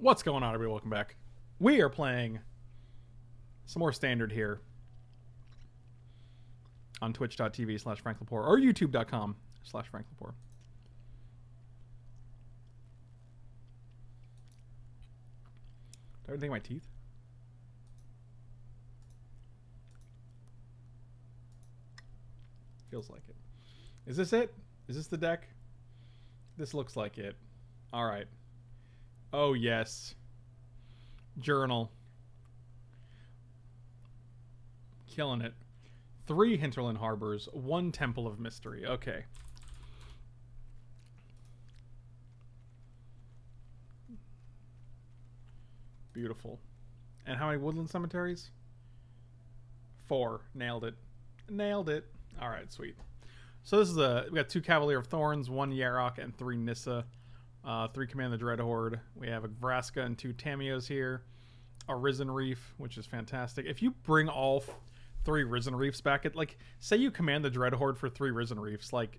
What's going on, everybody? Welcome back. We are playing some more standard here on twitch.tv slash Frank Lepore or youtube.com slash Frank Lepore. Do I think my teeth? Feels like it. Is this it? Is this the deck? This looks like it. All right. Oh, yes. Journal. Killing it. Three Hinterland Harbors, one Temple of Mystery. Okay. Beautiful. And how many woodland cemeteries? Four. Nailed it. Nailed it. All right, sweet. So this is a we got two Cavalier of Thorns, one Yarok, and three Nissa. Uh, three Command the Dreadhorde. We have a Vraska and two Tamiyo's here. A Risen Reef, which is fantastic. If you bring all three Risen Reefs back, at like say you command the Dreadhorde for three Risen Reefs, like,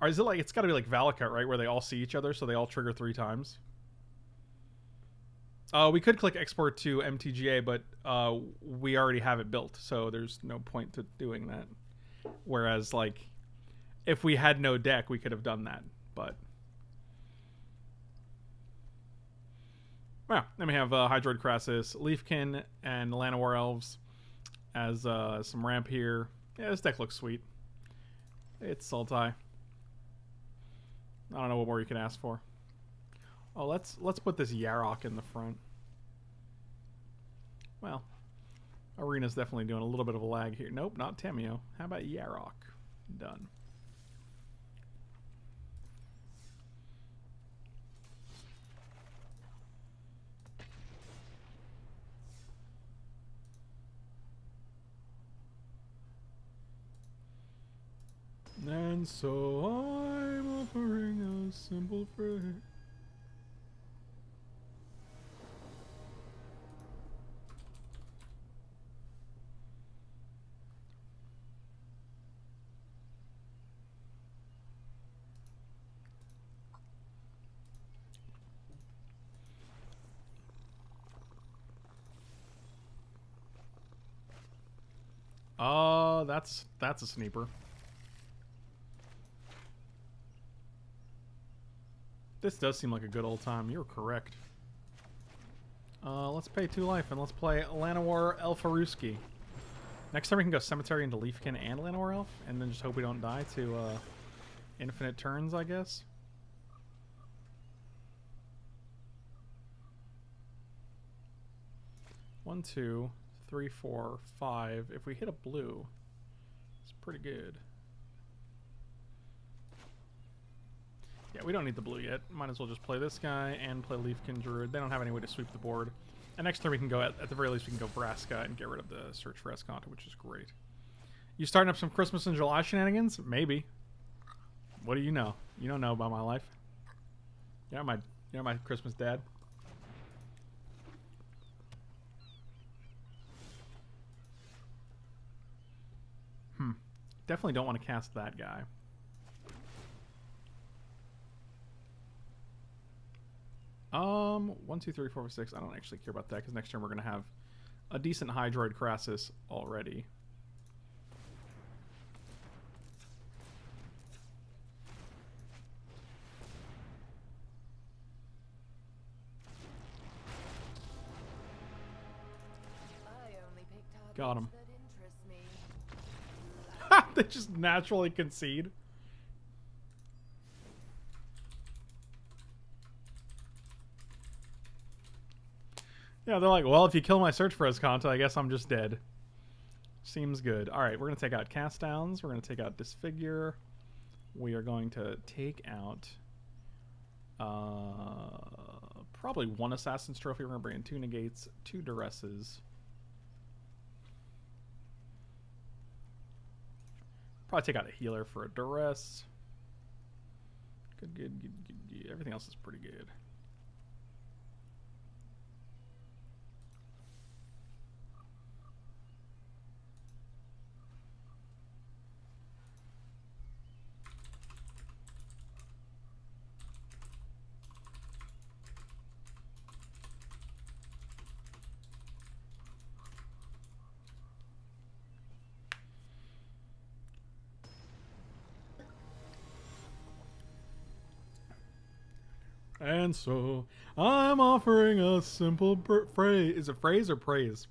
or is it like it's got to be like Valakut, right, where they all see each other, so they all trigger three times? Uh, we could click export to MTGA, but uh, we already have it built, so there's no point to doing that. Whereas, like, if we had no deck, we could have done that, but Well, then we have uh, Hydroid Krasis, Leafkin, and Llanowar Elves as uh, some ramp here. Yeah, this deck looks sweet. It's Sultai. I don't know what more you can ask for. Oh, let's let's put this Yarok in the front. Well, Arena's definitely doing a little bit of a lag here. Nope, not Tamiyo. How about Yarok? Done. And so I'm offering a simple prayer. Oh, that's that's a sniper. This does seem like a good old time. You're correct. Uh, let's pay two life and let's play Llanowar Elfaruski. Next time we can go Cemetery into Leafkin and Llanowar Elf, and then just hope we don't die to uh, infinite turns, I guess. One, two, three, four, five. If we hit a blue, it's pretty good. Yeah, we don't need the blue yet. Might as well just play this guy and play Leafkin Druid. They don't have any way to sweep the board. And next turn we can go, at, at the very least, we can go Vraska and get rid of the Search for Azcanta, which is great. You starting up some Christmas in July shenanigans? Maybe. What do you know? You don't know about my life. You're my, you're my Christmas dad. Hmm. Definitely don't want to cast that guy. Um, one, two, three, four, five, six. I don't actually care about that because next turn we're going to have a decent Hydroid Krasis already. Got him. they just naturally concede. Yeah, they're like, well, if you kill my search for Azcanta, I guess I'm just dead. Seems good. All right, we're going to take out Cast Downs. We're going to take out Disfigure. We are going to take out uh, probably one Assassin's Trophy. We're going to bring in two Negates, two Duresses. Probably take out a Healer for a Duress. Good, good, good, good, good. Everything else is pretty good. And so I'm offering a simple phrase. Is it phrase or praise?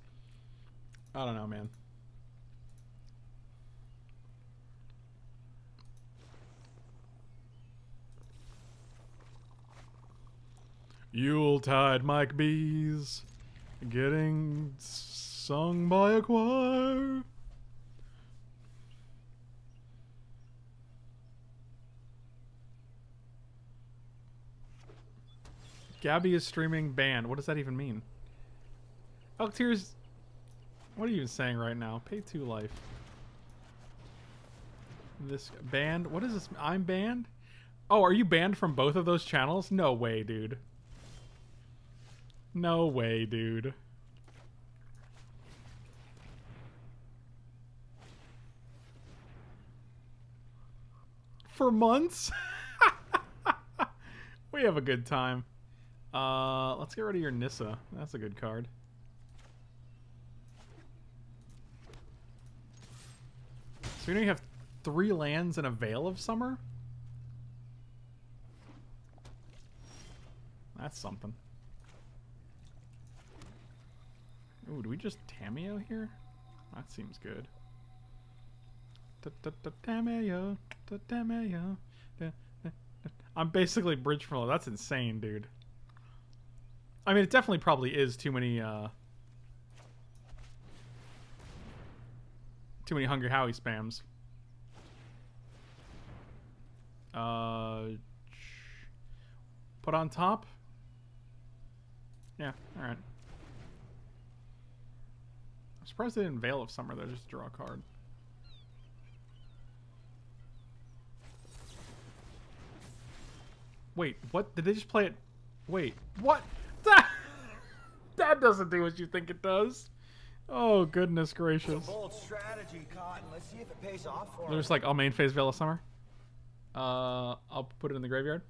I don't know, man. Yuletide Mike Bees getting sung by a choir. Gabby is streaming banned. What does that even mean? Oh, tears. What are you even saying right now? Pay two life. This banned. What is this? I'm banned. Oh, are you banned from both of those channels? No way, dude. No way, dude. For months? we have a good time. Uh, let's get rid of your Nissa. That's a good card. So you know you have three lands and a Veil of Summer? That's something. Ooh, do we just Tamiyo here? That seems good. Tamiyo, Tamiyo. I'm basically bridge from That's insane, dude. I mean, it definitely probably is too many, uh... Too many Hungry Howie spams. Uh... Put on top? Yeah, alright. I'm surprised they didn't Veil of Summer, though. Just draw a card. Wait, what? Did they just play it? Wait, what? That, that doesn't do what you think it does. Oh, goodness gracious. strategy, Cotton. Let's see if it pays off for They're just like, I'll main phase Veil of Summer. Uh, I'll put it in the graveyard.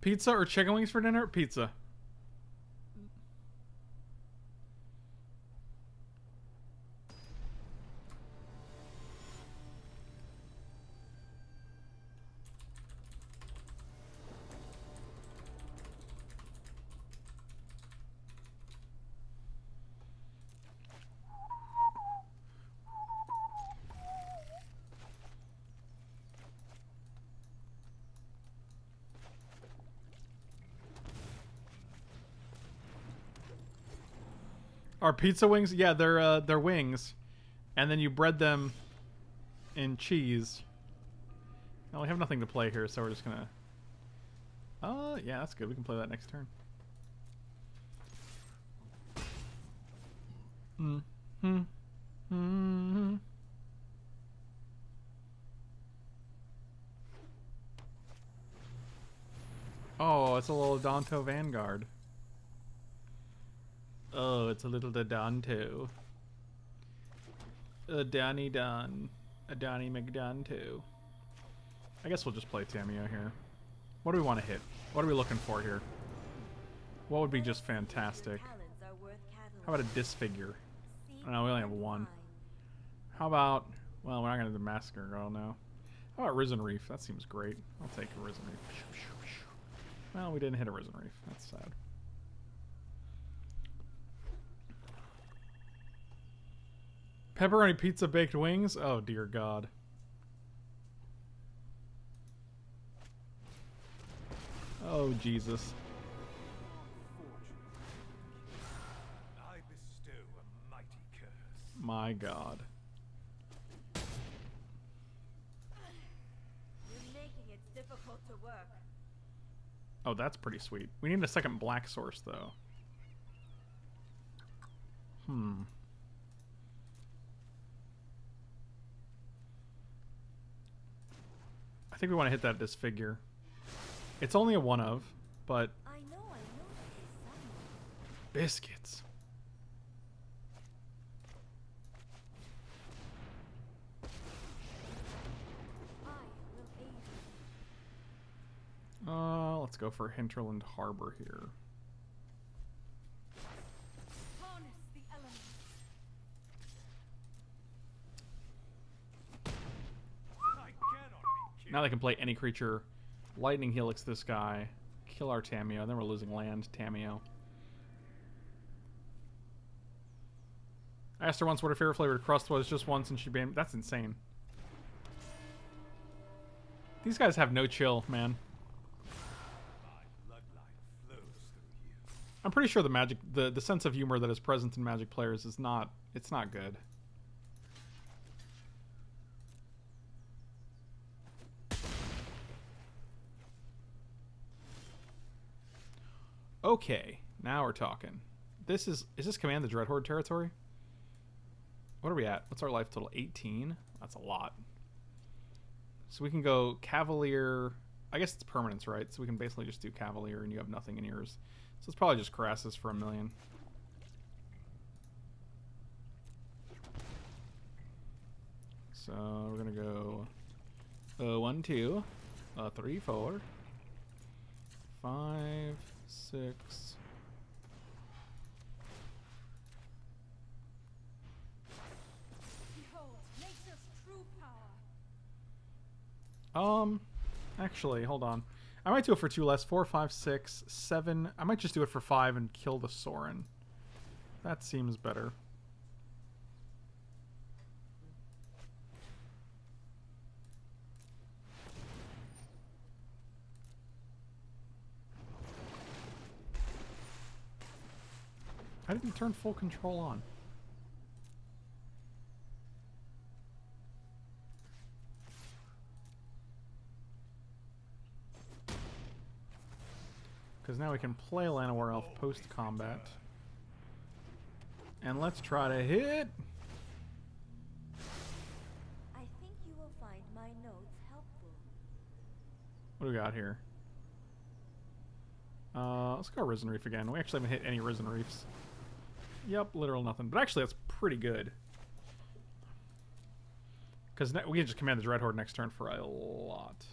Pizza or chicken wings for dinner? Pizza. Are pizza wings? Yeah, they're uh, they're wings, and then you bread them in cheese. Now we have nothing to play here, so we're just gonna. Oh, uh, yeah, that's good. We can play that next turn. Hmm. Hmm. Hmm. Oh, it's a little Danto Vanguard. Oh, it's a little Dodonto. A Donny Don. A Donny McDonto. I guess we'll just play Tamiyo here. What do we want to hit? What are we looking for here? What would be just fantastic? How about a disfigure? Oh, no, we only have one. How about... Well, we're not going to do the Massacre Girl now. How about Risen Reef? That seems great. I'll take a Risen Reef. Well, we didn't hit a Risen Reef. That's sad. Pepperoni pizza baked wings? Oh, dear God. Oh, Jesus. My God. Oh, that's pretty sweet. We need a second black source, though. Hmm. Think we want to hit that disfigure. It's only a one of, but I know, I know biscuits. Uh, let's go for Hinterland Harbor here. Now they can play any creature, Lightning Helix this guy, kill our Tamiyo, and then we're losing land, Tamiyo. I asked her once what her favorite flavored crust was, just once, and she banned. That's insane. These guys have no chill, man. I'm pretty sure the magic, the the sense of humor that is present in Magic players is not. It's not good. Okay, now we're talking. This is is this command the Dreadhorde territory? What are we at? What's our life total? 18? That's a lot. So we can go Cavalier. I guess it's permanence, right? So we can basically just do Cavalier and you have nothing in yours. So it's probably just Krasis for a million. So we're gonna go uh, one, two, uh, three, four, five, six. Behold, nature's true power. Um, actually, hold on. I might do it for two less. Four, five, six, seven. I might just do it for five and kill the Sorin. That seems better. How did he turn full control on? Because now we can play Llanowar Elf post-combat. And let's try to hit! I think you will find my notes helpful. What do we got here? Uh, let's go Risen Reef again. We actually haven't hit any Risen Reefs. Yep, literal nothing. But actually, that's pretty good. Because we can just command the Dreadhorde next turn for a lot.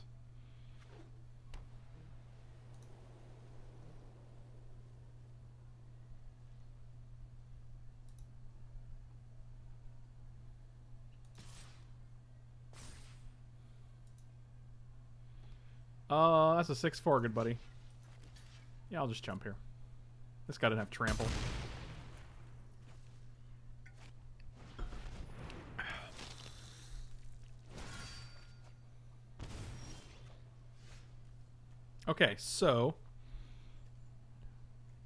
Uh, that's a 6-4, good buddy. Yeah, I'll just jump here. This guy didn't have trample. Okay, so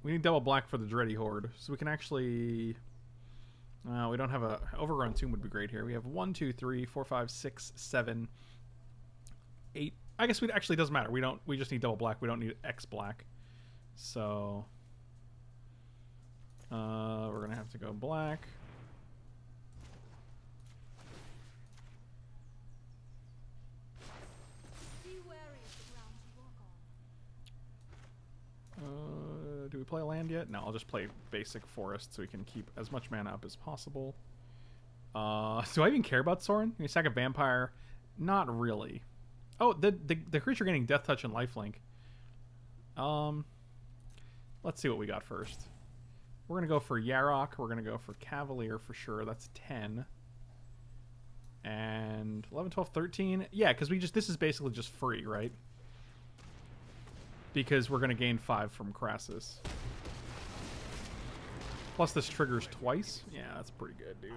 we need double black for the Dready Horde, so we can actually. Uh, we don't have a overgrown tomb would be great here. We have one, two, three, four, five, six, seven, eight. I guess we actually doesn't matter. We don't. We just need double black. We don't need X black. So uh, we're gonna have to go black. Be wary of the ground you walk on. Uh, do we play land yet? No, I'll just play basic forest so we can keep as much mana up as possible. Uh, do I even care about Sorin? Can you sack a vampire? Not really. Oh, the, the the creature getting death touch and lifelink. Um, let's see what we got first. We're gonna go for Yarok. We're gonna go for Cavalier for sure. That's ten. And 11, 12, 13. Yeah, because we just this is basically just free, right? Because we're going to gain 5 from Krasis. Plus this triggers twice. Yeah, that's pretty good, dude.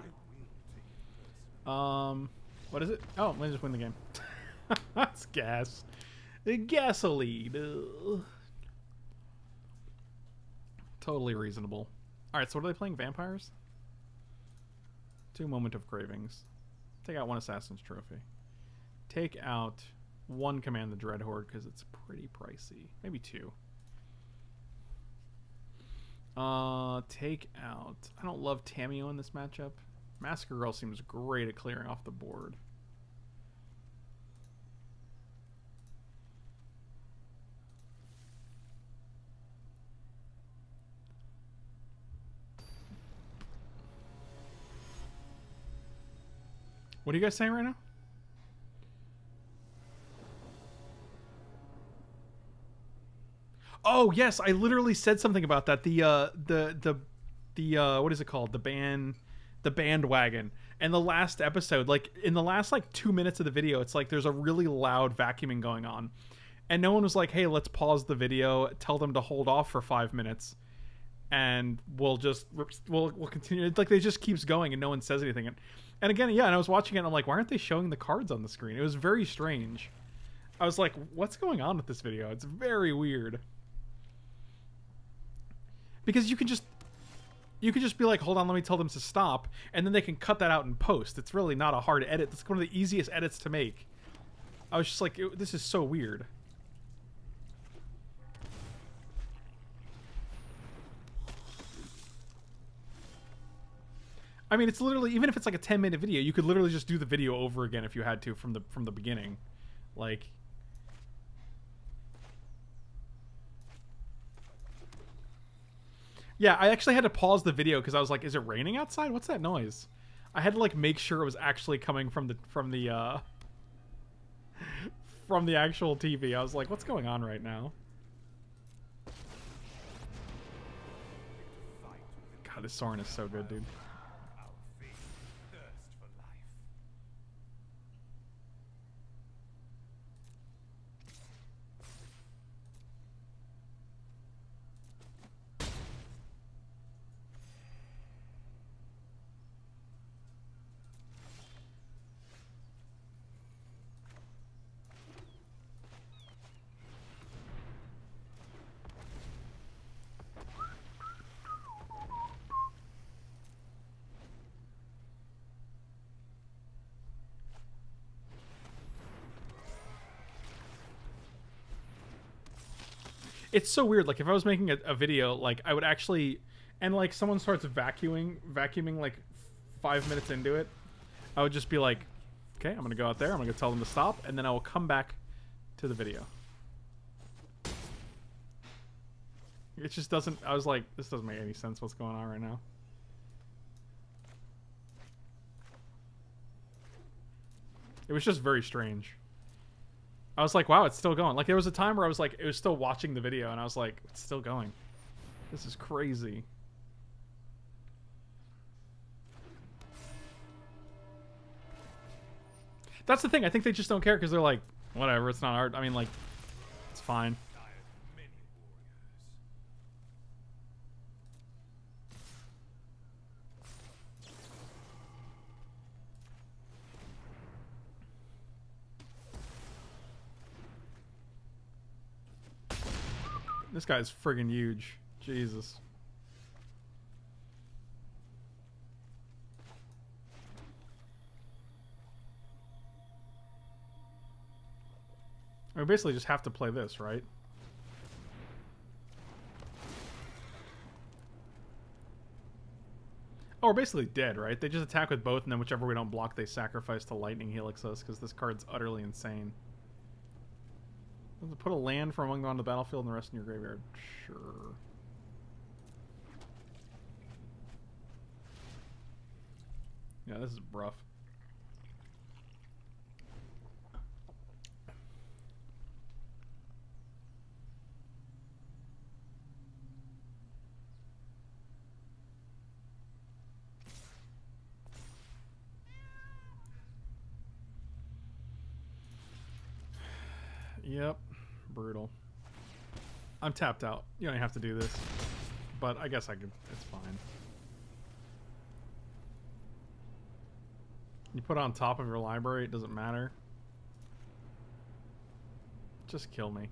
Um, what is it? Oh, let me just win the game. that's gas. Gasoline. Totally reasonable. Alright, so what are they playing? Vampires? Two Moment of Cravings. Take out one Assassin's Trophy. Take out one Command the Dreadhorde because it's pretty pricey. Maybe two. Uh, take out. I don't love Tamiyo in this matchup. Massacre Girl seems great at clearing off the board. What are you guys saying right now? Oh yes, I literally said something about that. The uh the the the uh what is it called? The band the bandwagon. And the last episode, like in the last like two minutes of the video, it's like there's a really loud vacuuming going on. And no one was like, hey, let's pause the video, tell them to hold off for five minutes, and we'll just we'll we'll continue. It's like they just keeps going and no one says anything. And, and again, yeah, and I was watching it and I'm like, why aren't they showing the cards on the screen? It was very strange. I was like, what's going on with this video? It's very weird. Because you can just you can just be like, hold on, let me tell them to stop, and then they can cut that out in post. It's really not a hard edit. It's one of the easiest edits to make. I was just like, this is so weird. I mean, it's literally even if it's like a 10 minute video, you could literally just do the video over again if you had to from the from the beginning. Like Yeah, I actually had to pause the video because I was like, "Is it raining outside? What's that noise?" I had to like make sure it was actually coming from the from the uh from the actual TV. I was like, "What's going on right now?" God, this Sorin is so good, dude. Our faith thirst for life. It's so weird. Like if I was making a, a video, like I would actually, and like someone starts vacuuming, vacuuming like five minutes into it, I would just be like, okay, I'm gonna go out there. I'm gonna tell them to stop, and then I will come back to the video. It just doesn't. I was like, this doesn't make any sense. What's going on right now? It was just very strange. I was like, wow, it's still going. Like there was a time where I was like, it was still watching the video, and I was like, it's still going. This is crazy. That's the thing. I think they just don't care because they're like, whatever. It's not art. I mean, like, it's fine. Died many warriors. This guy's friggin' huge. Jesus. We basically just have to play this, right? Oh, we're basically dead, right? They just attack with both, and then whichever we don't block, they sacrifice to Lightning Helix us, because this card's utterly insane. Put a land from among them on the battlefield and the rest in your graveyard. Sure. Yeah, this is rough. Yep. Brutal. I'm tapped out. You don't have to do this. But I guess I could. It's fine. You put on top of your library, it doesn't matter. Just kill me.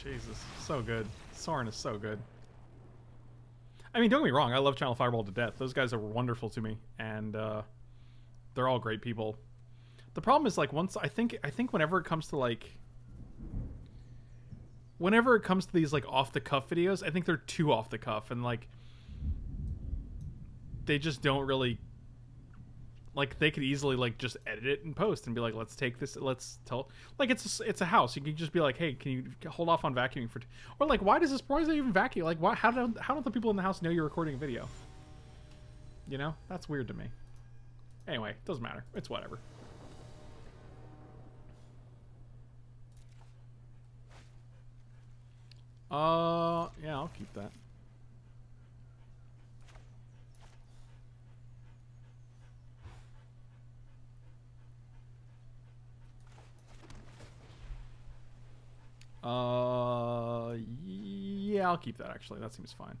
Jesus, so good. Sorin is so good. I mean, don't get me wrong. I love Channel Fireball to death. Those guys are wonderful to me, and uh, they're all great people. The problem is like once I think I think whenever it comes to like whenever it comes to these like off the cuff videos, I think they're too off the cuff and like they just don't really like they could easily like just edit it and post and be like, let's take this, let's tell, like it's a, it's a house. You can just be like, hey, can you hold off on vacuuming for, t-? or like, why does this why is it even vacuum? Like, why how don't how don't the people in the house know you're recording a video? You know, that's weird to me. Anyway, doesn't matter. It's whatever. Uh, yeah, I'll keep that. Uh, yeah, I'll keep that actually. That seems fine.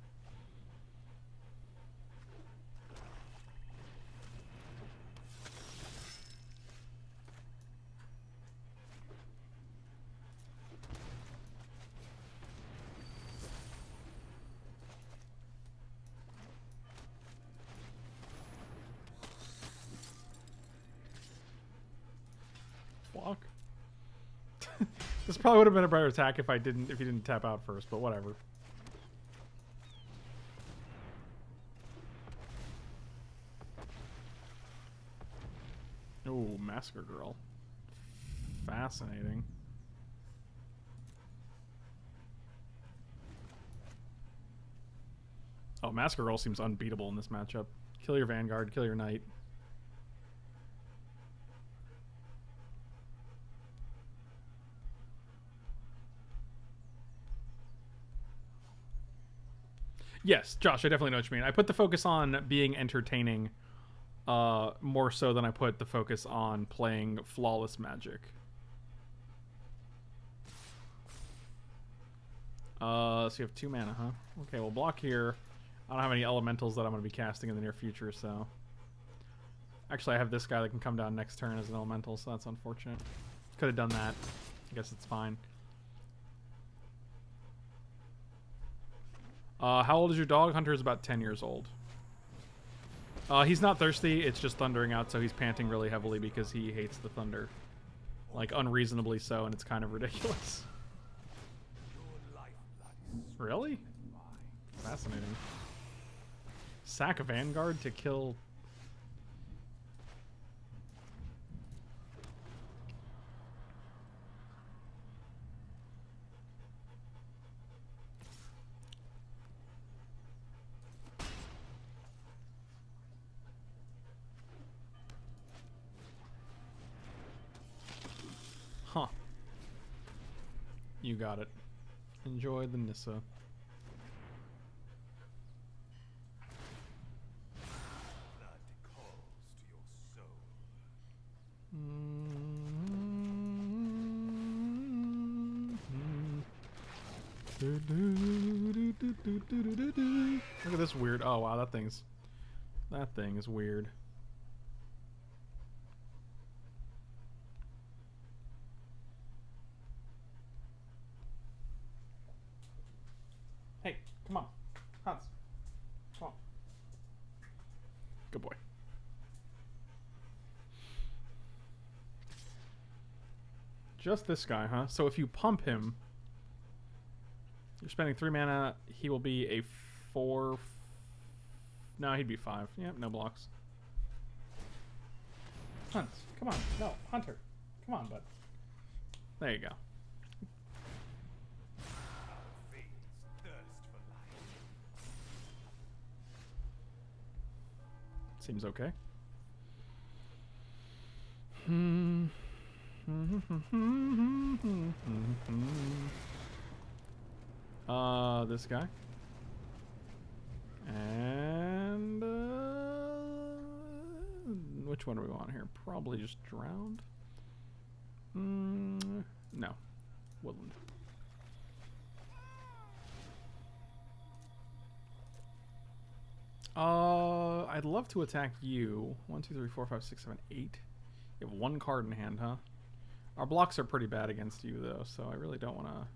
Block. this probably would have been a better attack if I didn't if he didn't tap out first, but whatever. Oh, Massacre Girl. Fascinating. Oh, Massacre Girl seems unbeatable in this matchup. Kill your Vanguard, kill your Knight. Yes, Josh, I definitely know what you mean. I put the focus on being entertaining uh, more so than I put the focus on playing flawless magic. Uh, so you have two mana, huh? Okay, well, block here. I don't have any elementals that I'm going to be casting in the near future, so... Actually, I have this guy that can come down next turn as an elemental, so that's unfortunate. Could have done that. I guess it's fine. Uh, how old is your dog? Hunter is about 10 years old. Uh, he's not thirsty. It's just thundering out, so he's panting really heavily because he hates the thunder. Like, unreasonably so, and it's kind of ridiculous. Really? Fascinating. Sack Vanguard to kill... Huh. You got it. Enjoy the Nissa. Look at this weird. Oh wow, that thing's that thing is weird. Hey, come on, Hans, come on. Good boy. Just this guy, huh? So if you pump him, you're spending three mana. He will be a four. No, he'd be five. Yep, no blocks. Hunt, come on. No, Hunter. Come on, bud. There you go. Seems okay. Hmm. Uh, this guy. And uh, which one do we want here? Probably just drowned. Mm, no, woodland. Uh, I'd love to attack you. One, two, three, four, five, six, seven, eight. You have one card in hand, huh? Our blocks are pretty bad against you, though, so I really don't want to.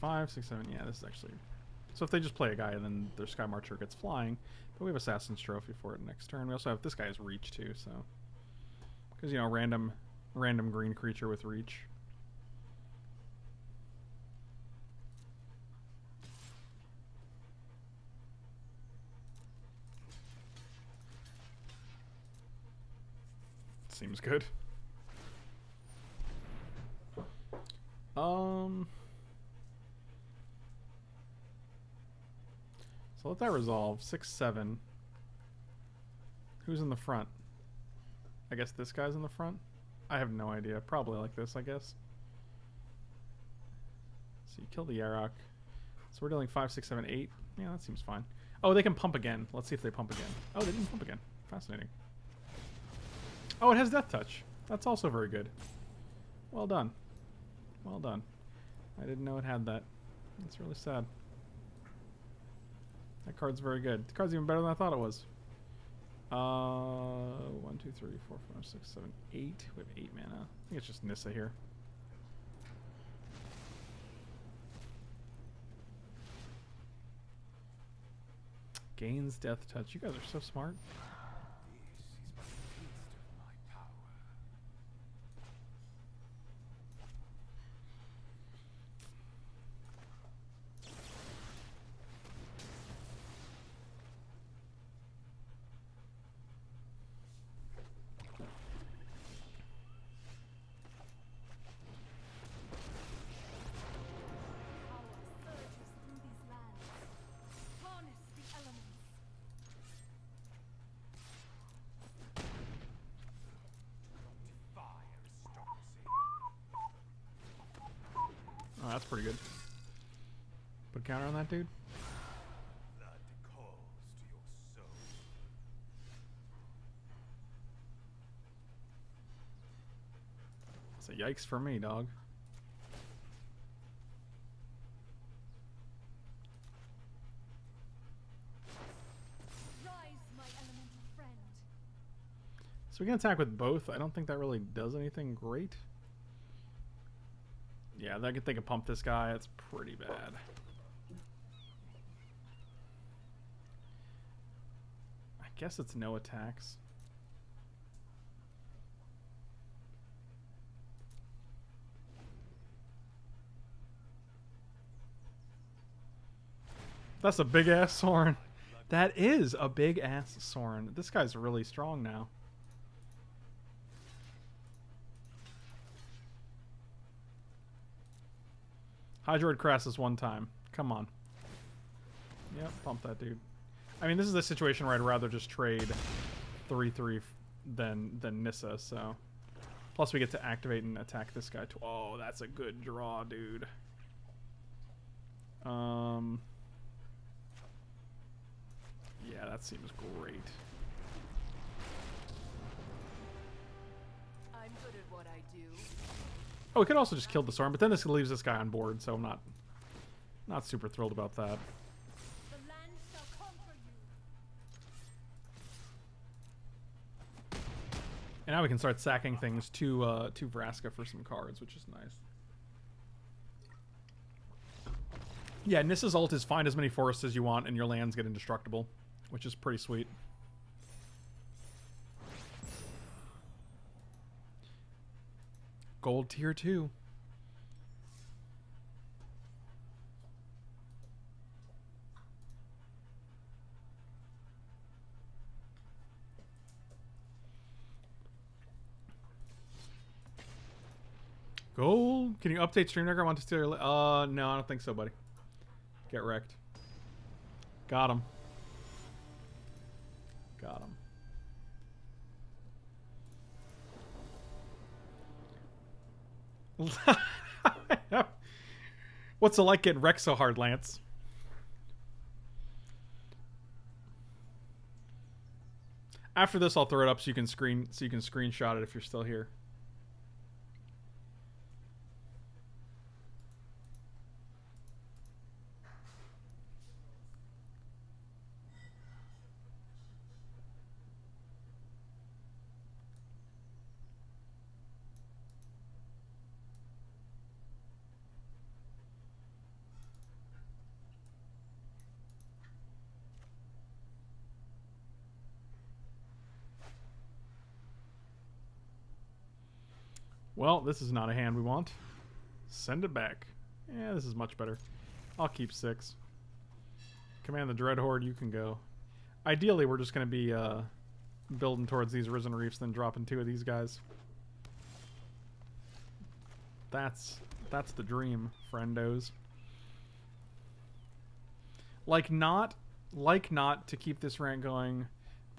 Five, six, seven. Yeah, this is actually. So if they just play a guy, then their Sky Marcher gets flying. But we have Assassin's Trophy for it next turn. We also have this guy's Reach too, so because you know random, random green creature with Reach. Seems good. Um. So let that resolve. Six, seven. Who's in the front? I guess this guy's in the front? I have no idea. Probably like this, I guess. So you kill the Yarok. So we're dealing five, six, seven, eight. Yeah, that seems fine. Oh, they can pump again. Let's see if they pump again. Oh, they didn't pump again. Fascinating. Oh, it has Death Touch. That's also very good. Well done. Well done. I didn't know it had that. That's really sad. That card's very good. The card's even better than I thought it was. Uh, one, two, three, four, five, six, seven, eight. We have eight mana. I think it's just Nissa here. Gains Death Touch. You guys are so smart. This is but a taste of my power. Power surges through these lands. Harness the elements. Defy aristocracy. Oh, that's pretty good. Put a counter on that dude. Blood calls to your soul. It's a yikes for me, dog. Rise, my elemental friend. So we can attack with both. I don't think that really does anything great. Yeah, they could, they could pump this guy. It's pretty bad. Guess it's no attacks. That's a big ass Sorin. That is a big ass Sorin. This guy's really strong now. Hydroid Krasis one time. Come on. Yep, pump that dude. I mean, this is a situation where I'd rather just trade 3-3 f- than than Nissa, so... Plus we get to activate and attack this guy too. Oh, that's a good draw, dude. Um... Yeah, that seems great. I'm good at what I do. Oh, we could also just kill the storm, but then this leaves this guy on board, so I'm not not super thrilled about that. The land shall conquer you. And now we can start sacking things to uh, to Vraska for some cards, which is nice. Yeah, Nissa's ult is find as many forests as you want, and your lands get indestructible, which is pretty sweet. Gold tier two. Gold. Can you update Streamdecker? I want to steal your. Uh, no, I don't think so, buddy. Get wrecked. Got him. Got him. What's it like getting wrecked so hard, Lance? After this, I'll throw it up so you can screen so you can screenshot it if you're still here. Well, this is not a hand we want. Send it back. Yeah, this is much better. I'll keep six. Command the Dreadhorde, you can go. Ideally, we're just going to be uh, building towards these Risen Reefs, then dropping two of these guys. That's that's the dream, friendos. Like not like not to keep this rant going,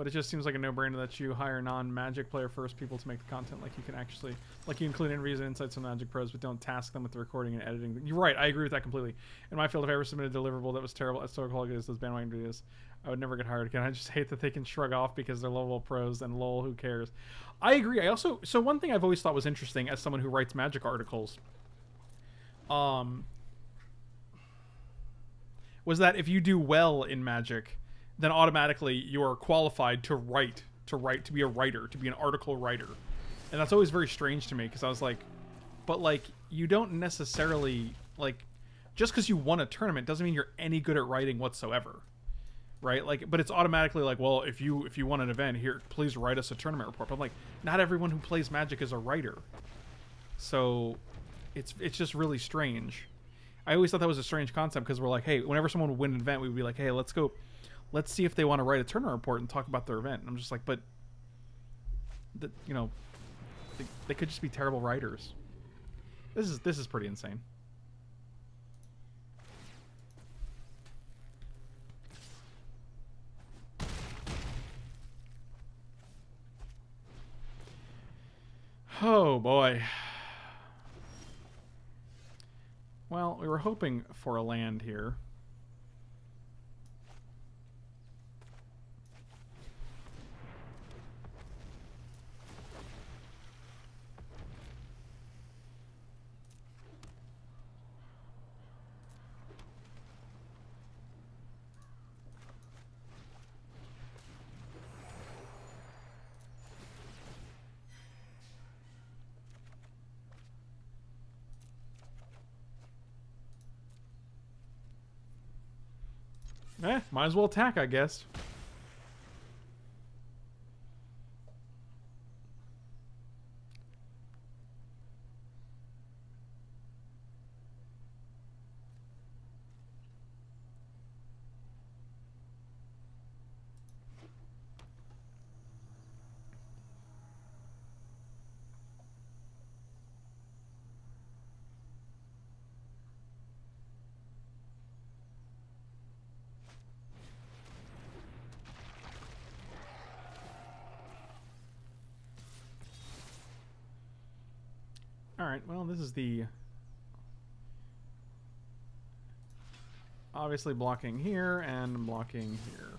but it just seems like a no-brainer that you hire non-Magic player first people to make the content. Like you can actually, like you include in reason insights on Magic pros, but don't task them with the recording and editing. You're right. I agree with that completely. In my field, if I ever submitted a deliverable that was terrible, so quality as those bandwagon this, I would never get hired again. I just hate that they can shrug off because they're level pros and lol, who cares? I agree. I also so one thing I've always thought was interesting as someone who writes Magic articles. Um, was that if you do well in magic then automatically you are qualified to write to write to be a writer to be an article writer. And that's always very strange to me because i was like but like you don't necessarily like just because you won a tournament doesn't mean you're any good at writing whatsoever right? Like but it's automatically like well if you if you won an event here please write us a tournament report. But like not everyone who plays magic is a writer. So it's it's just really strange. I always thought that was a strange concept because we're like, hey, whenever someone would win an event, we'd be like, hey, let's go, let's see if they want to write a tournament report and talk about their event. And I'm just like, but, the, you know, they, they could just be terrible writers. This is this is pretty insane. Oh boy. Well, we were hoping for a land here. Eh, might as well attack, I guess. Alright, well, this is the... Obviously blocking here and blocking here.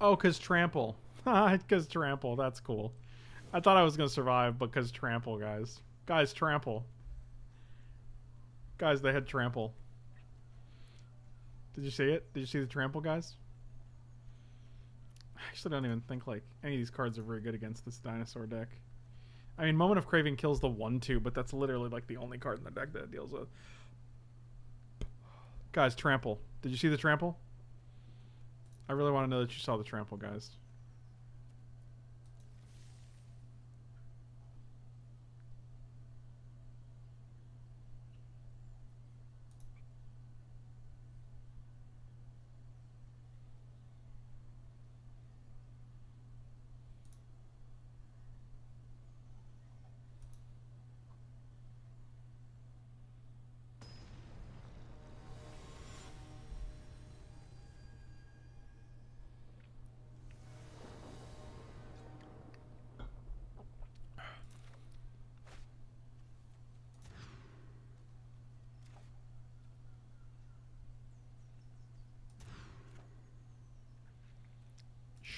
Oh, because trample. Because trample, that's cool. I thought I was going to survive but because trample, guys. Guys, trample. Guys, they had trample. Did you see it? Did you see the trample, guys? I actually don't even think like any of these cards are very good against this dinosaur deck. I mean, Moment of Craving kills the 1-2, but that's literally like the only card in the deck that deals with. Guys, trample. Did you see the trample? I really want to know that you saw the trample, guys.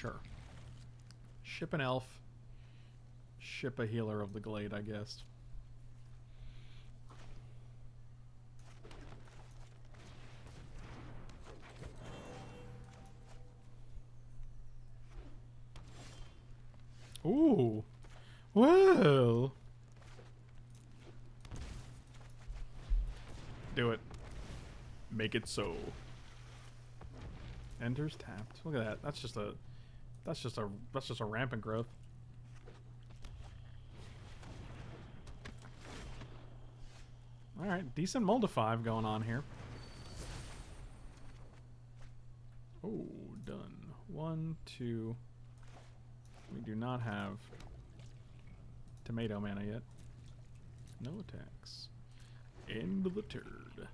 Sure. Ship an elf. Ship a healer of the glade, I guess. Ooh. Well. Do it. Make it so. Enters tapped. Look at that. That's just a that's just a that's just a rampant growth. All right, decent mold of five going on here. Oh, done. One, two. We do not have tomato mana yet. No attacks. End the turd.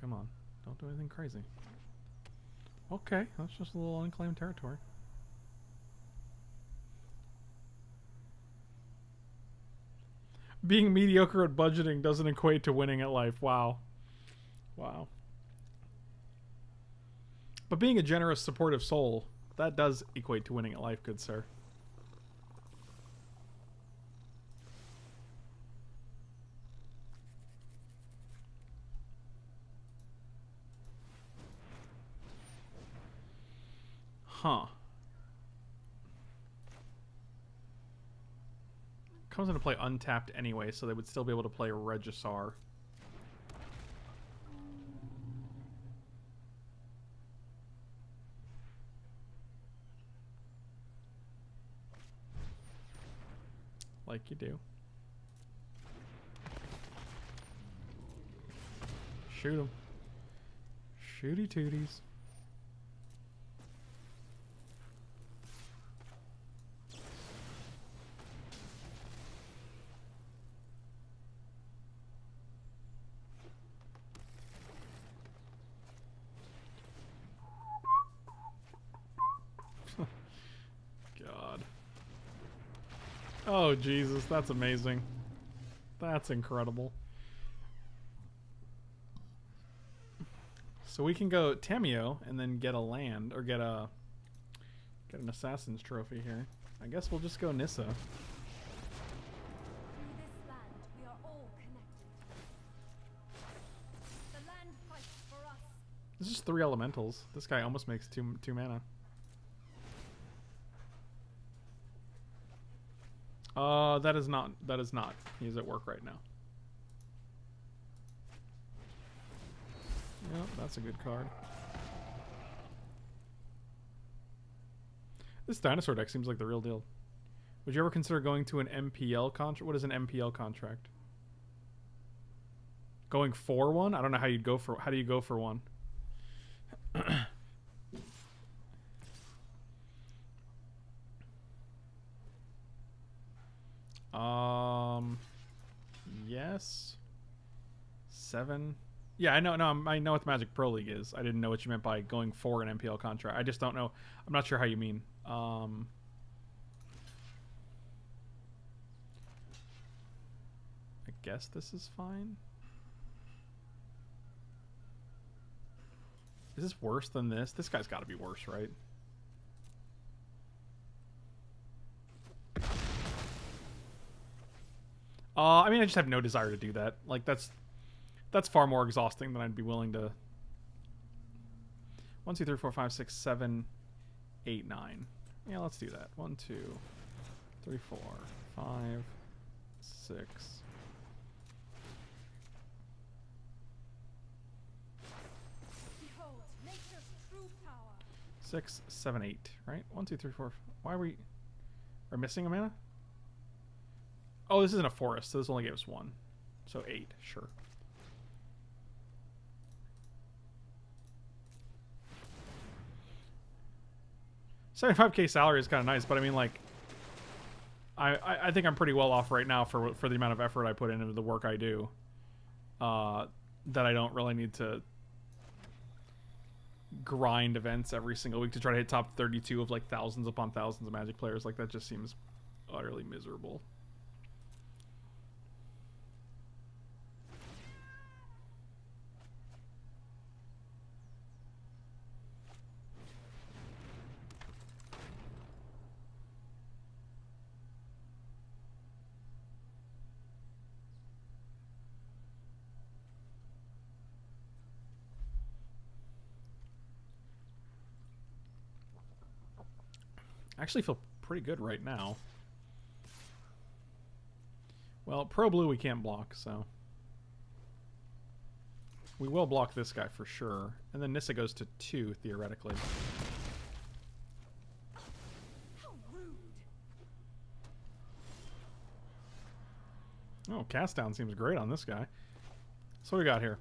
Come on. Don't do anything crazy. Okay, that's just a little unclaimed territory. Being mediocre at budgeting doesn't equate to winning at life. Wow. Wow. But being a generous, supportive soul, that does equate to winning at life, good sir. Huh. Comes into play untapped anyway, so they would still be able to play Regisaur. Like you do. Shoot them. Shooty tooties. God. Oh, Jesus, that's amazing. That's incredible. So we can go Tamiyo and then get a land or get a get an assassin's trophy here. I guess we'll just go Nissa. This is three elementals. This guy almost makes two two mana. Uh, that is not that is not. He's at work right now. Yep, that's a good card. This dinosaur deck seems like the real deal. Would you ever consider going to an MPL contract? What is an MPL contract? Going for one? I don't know how you'd go for. How do you go for one? um. Yes. Seven. Yeah, I know. No, I know what the Magic Pro League is. I didn't know what you meant by going for an MPL contract. I just don't know. I'm not sure how you mean. Um. I guess this is fine. Is this worse than this? This guy's got to be worse, right? Uh, I mean, I just have no desire to do that. Like, that's that's far more exhausting than I'd be willing to. One, two, three, four, five, six, seven, eight, nine. Yeah, let's do that. One, two, three, four, five, six. Behold, nature's true power. Six, seven, eight, right? One, two, three, four. Why are we are missing a mana? Oh, this isn't a forest, so this only gave us one. So eight, sure. Seventy-five k salary is kind of nice, but I mean, like, I, I I think I'm pretty well off right now for for the amount of effort I put into the work I do. Uh, that I don't really need to grind events every single week to try to hit top 32 of like thousands upon thousands of magic players like that just seems utterly miserable actually feel pretty good right now. Well, Pro Blue we can't block, so... We will block this guy for sure. And then Nissa goes to two, theoretically. Oh, cast down seems great on this guy. So what we got here?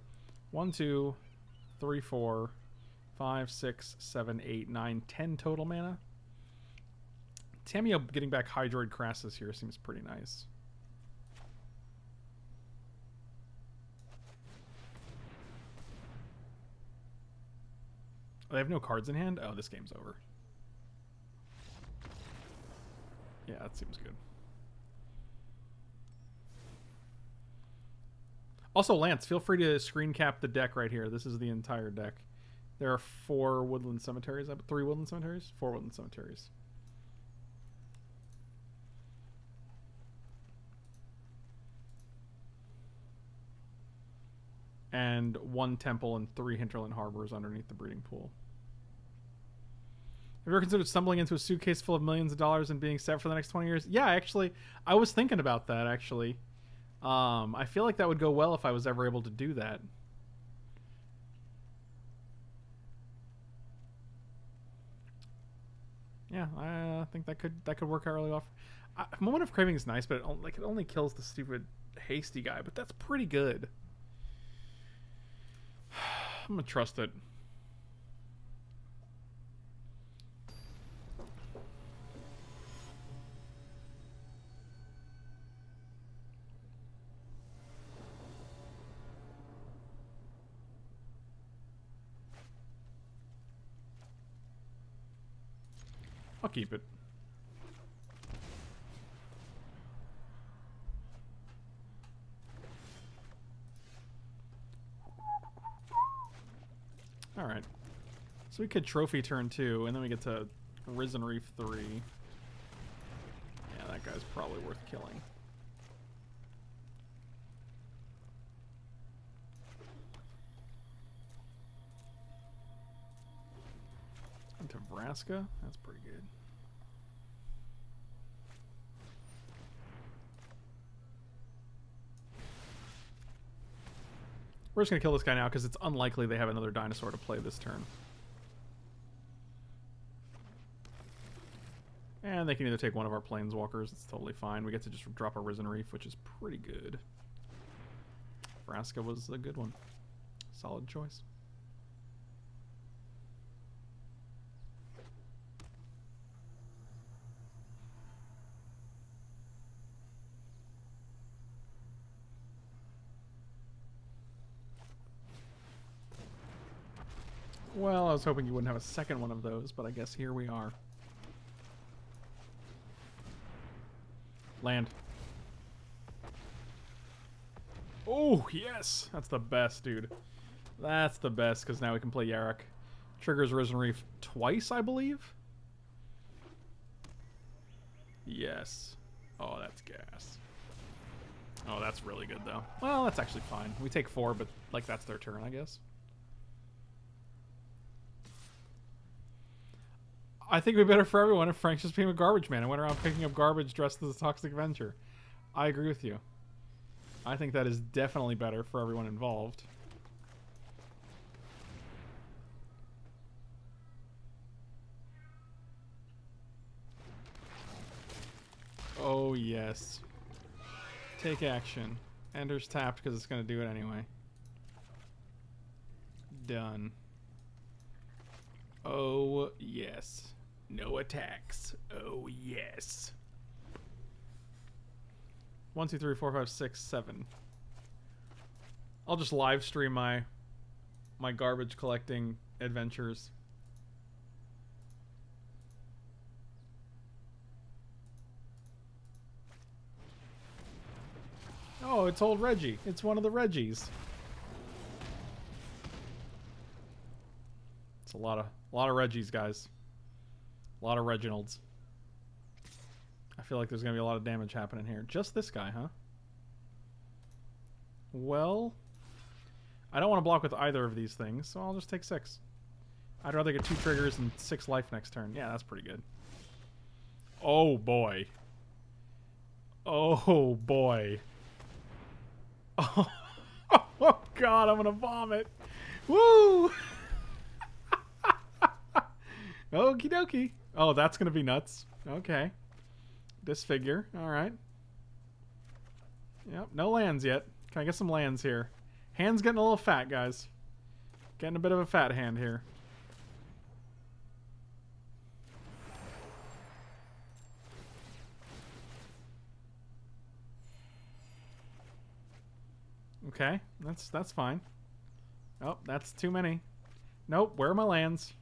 One, two, three, four, five, six, seven, eight, nine, ten total mana. Tamiyo getting back Hydroid Krasis here seems pretty nice. Oh, they have no cards in hand? Oh, this game's over. Yeah, that seems good. Also, Lance, feel free to screen cap the deck right here. This is the entire deck. There are four woodland cemeteries. Three woodland cemeteries, four woodland cemeteries. And one temple and three hinterland harbors underneath the breeding pool. Have you ever considered stumbling into a suitcase full of millions of dollars and being set for the next 20 years? Yeah, actually, I was thinking about that, actually. Um, I feel like that would go well if I was ever able to do that. Yeah, I think that could that could work out really well. I, Moment of Craving is nice, but it, like it only kills the stupid hasty guy. But that's pretty good. I'm gonna trust it. I'll keep it. Alright. So we could trophy turn two, and then we get to Risen Reef three. Yeah, that guy's probably worth killing. Into Vraska? That's pretty good. We're just gonna kill this guy now because it's unlikely they have another dinosaur to play this turn. And they can either take one of our planeswalkers, it's totally fine. We get to just drop a Risen Reef, which is pretty good. Vraska was a good one. Solid choice. Well, I was hoping you wouldn't have a second one of those, but I guess here we are. Land. Oh, yes! That's the best, dude. That's the best, because now we can play Yarok. Triggers Risen Reef twice, I believe? Yes. Oh, that's gas. Oh, that's really good, though. Well, that's actually fine. We take four, but, like, that's their turn, I guess. I think it'd be better for everyone if Frank just became a garbage man and went around picking up garbage dressed as a toxic Avenger. I agree with you. I think that is definitely better for everyone involved. Oh, yes. Take action. Ender's tapped because it's going to do it anyway. Done. Oh, yes. No attacks. Oh, yes. One, two, three, four, five, six, seven. I'll just live stream my my garbage collecting adventures. Oh, it's old Reggie. It's one of the Reggies. It's a lot of a lot of Reggies, guys. A lot of Reginalds. I feel like there's gonna be a lot of damage happening here. Just this guy, huh? Well, I don't want to block with either of these things, so I'll just take six. I'd rather get two triggers and six life next turn. Yeah, that's pretty good. Oh boy. Oh boy. Oh, oh god, I'm gonna vomit. Woo! Okie dokie. Oh, that's gonna be nuts. Okay. Disfigure. Alright. Yep, no lands yet. Can I get some lands here? Hand's getting a little fat, guys. Getting a bit of a fat hand here. Okay, that's that's fine. Oh, that's too many. Nope, where are my lands?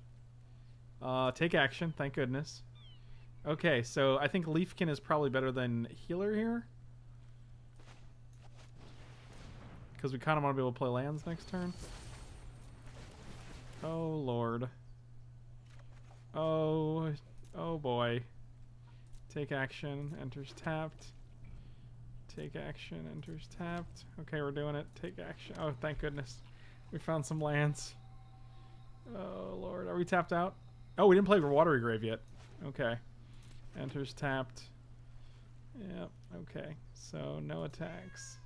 Uh, take action, thank goodness. Okay, so I think Leafkin is probably better than Healer here. Because we kind of want to be able to play lands next turn. Oh, Lord. Oh, oh boy. Take action, enters tapped. Take action, enters tapped. Okay, we're doing it. Take action. Oh, thank goodness. We found some lands. Oh, Lord. Are we tapped out? Oh, we didn't play for Watery Grave yet. Okay. Enters tapped. Yep, okay. So, no attacks.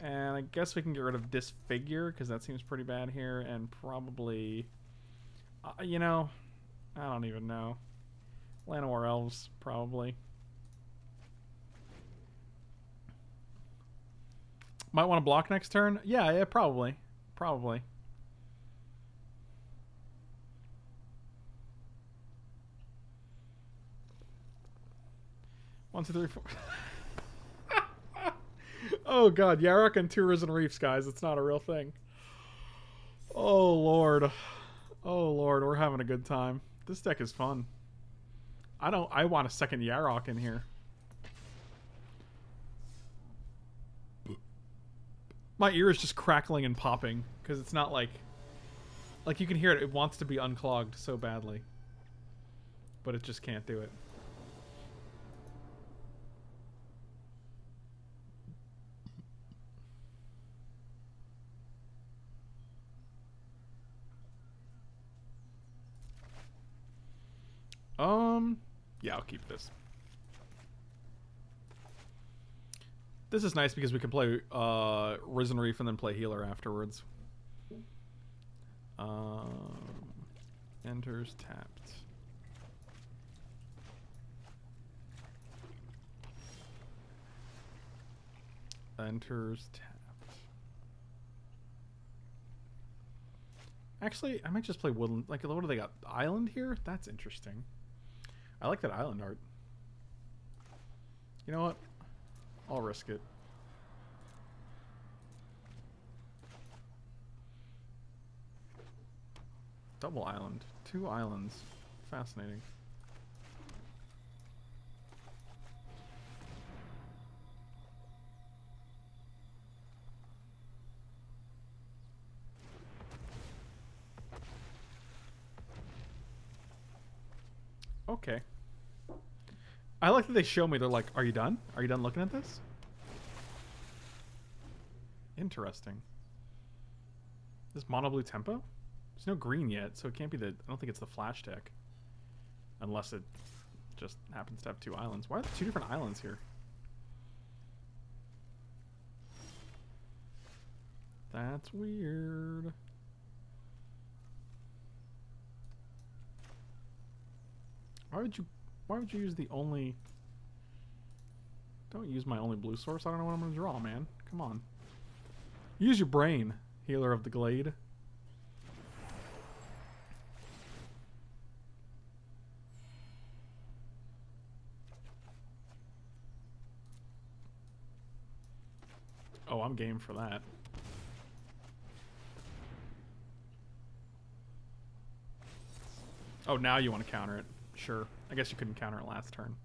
And I guess we can get rid of Disfigure, because that seems pretty bad here. And probably... Uh, you know, I don't even know. Llanowar Elves, probably. Might want to block next turn? Yeah, yeah, probably. Probably. One, two, three, four. oh god, Yarok and two Risen Reefs, guys. It's not a real thing. Oh lord. Oh lord, we're having a good time. This deck is fun. I don't I want a second Yarok in here. My ear is just crackling and popping because it's not like like you can hear it it wants to be unclogged so badly. But it just can't do it. Um, yeah, I'll keep this. This is nice because we can play uh, Risen Reef and then play Healer afterwards. Um, enters tapped. Enters tapped. Actually, I might just play Woodland. Like, what do they got? Island here? That's interesting. I like that island art. You know what? I'll risk it. Double island. Two islands. Fascinating. Okay. I like that they show me. They're like, "Are you done? Are you done looking at this?" Interesting. This mono blue tempo? There's no green yet, so it can't be the. I don't think it's the flash deck. Unless it just happens to have two islands. Why are there two different islands here? That's weird. Why would you why would you use the only Don't use my only blue source. I don't know what I'm gonna draw, man. Come on. Use your brain, healer of the glade. Oh, I'm game for that. Oh, now you want to counter it. Sure. I guess you couldn't counter it last turn.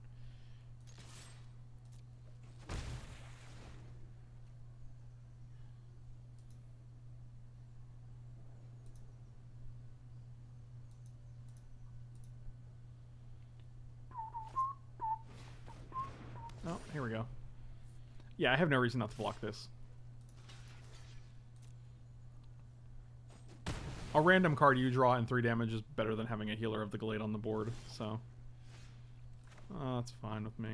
Oh, here we go. Yeah, I have no reason not to block this. A random card you draw and three damage is better than having a healer of the Glade on the board, so... Oh, that's fine with me.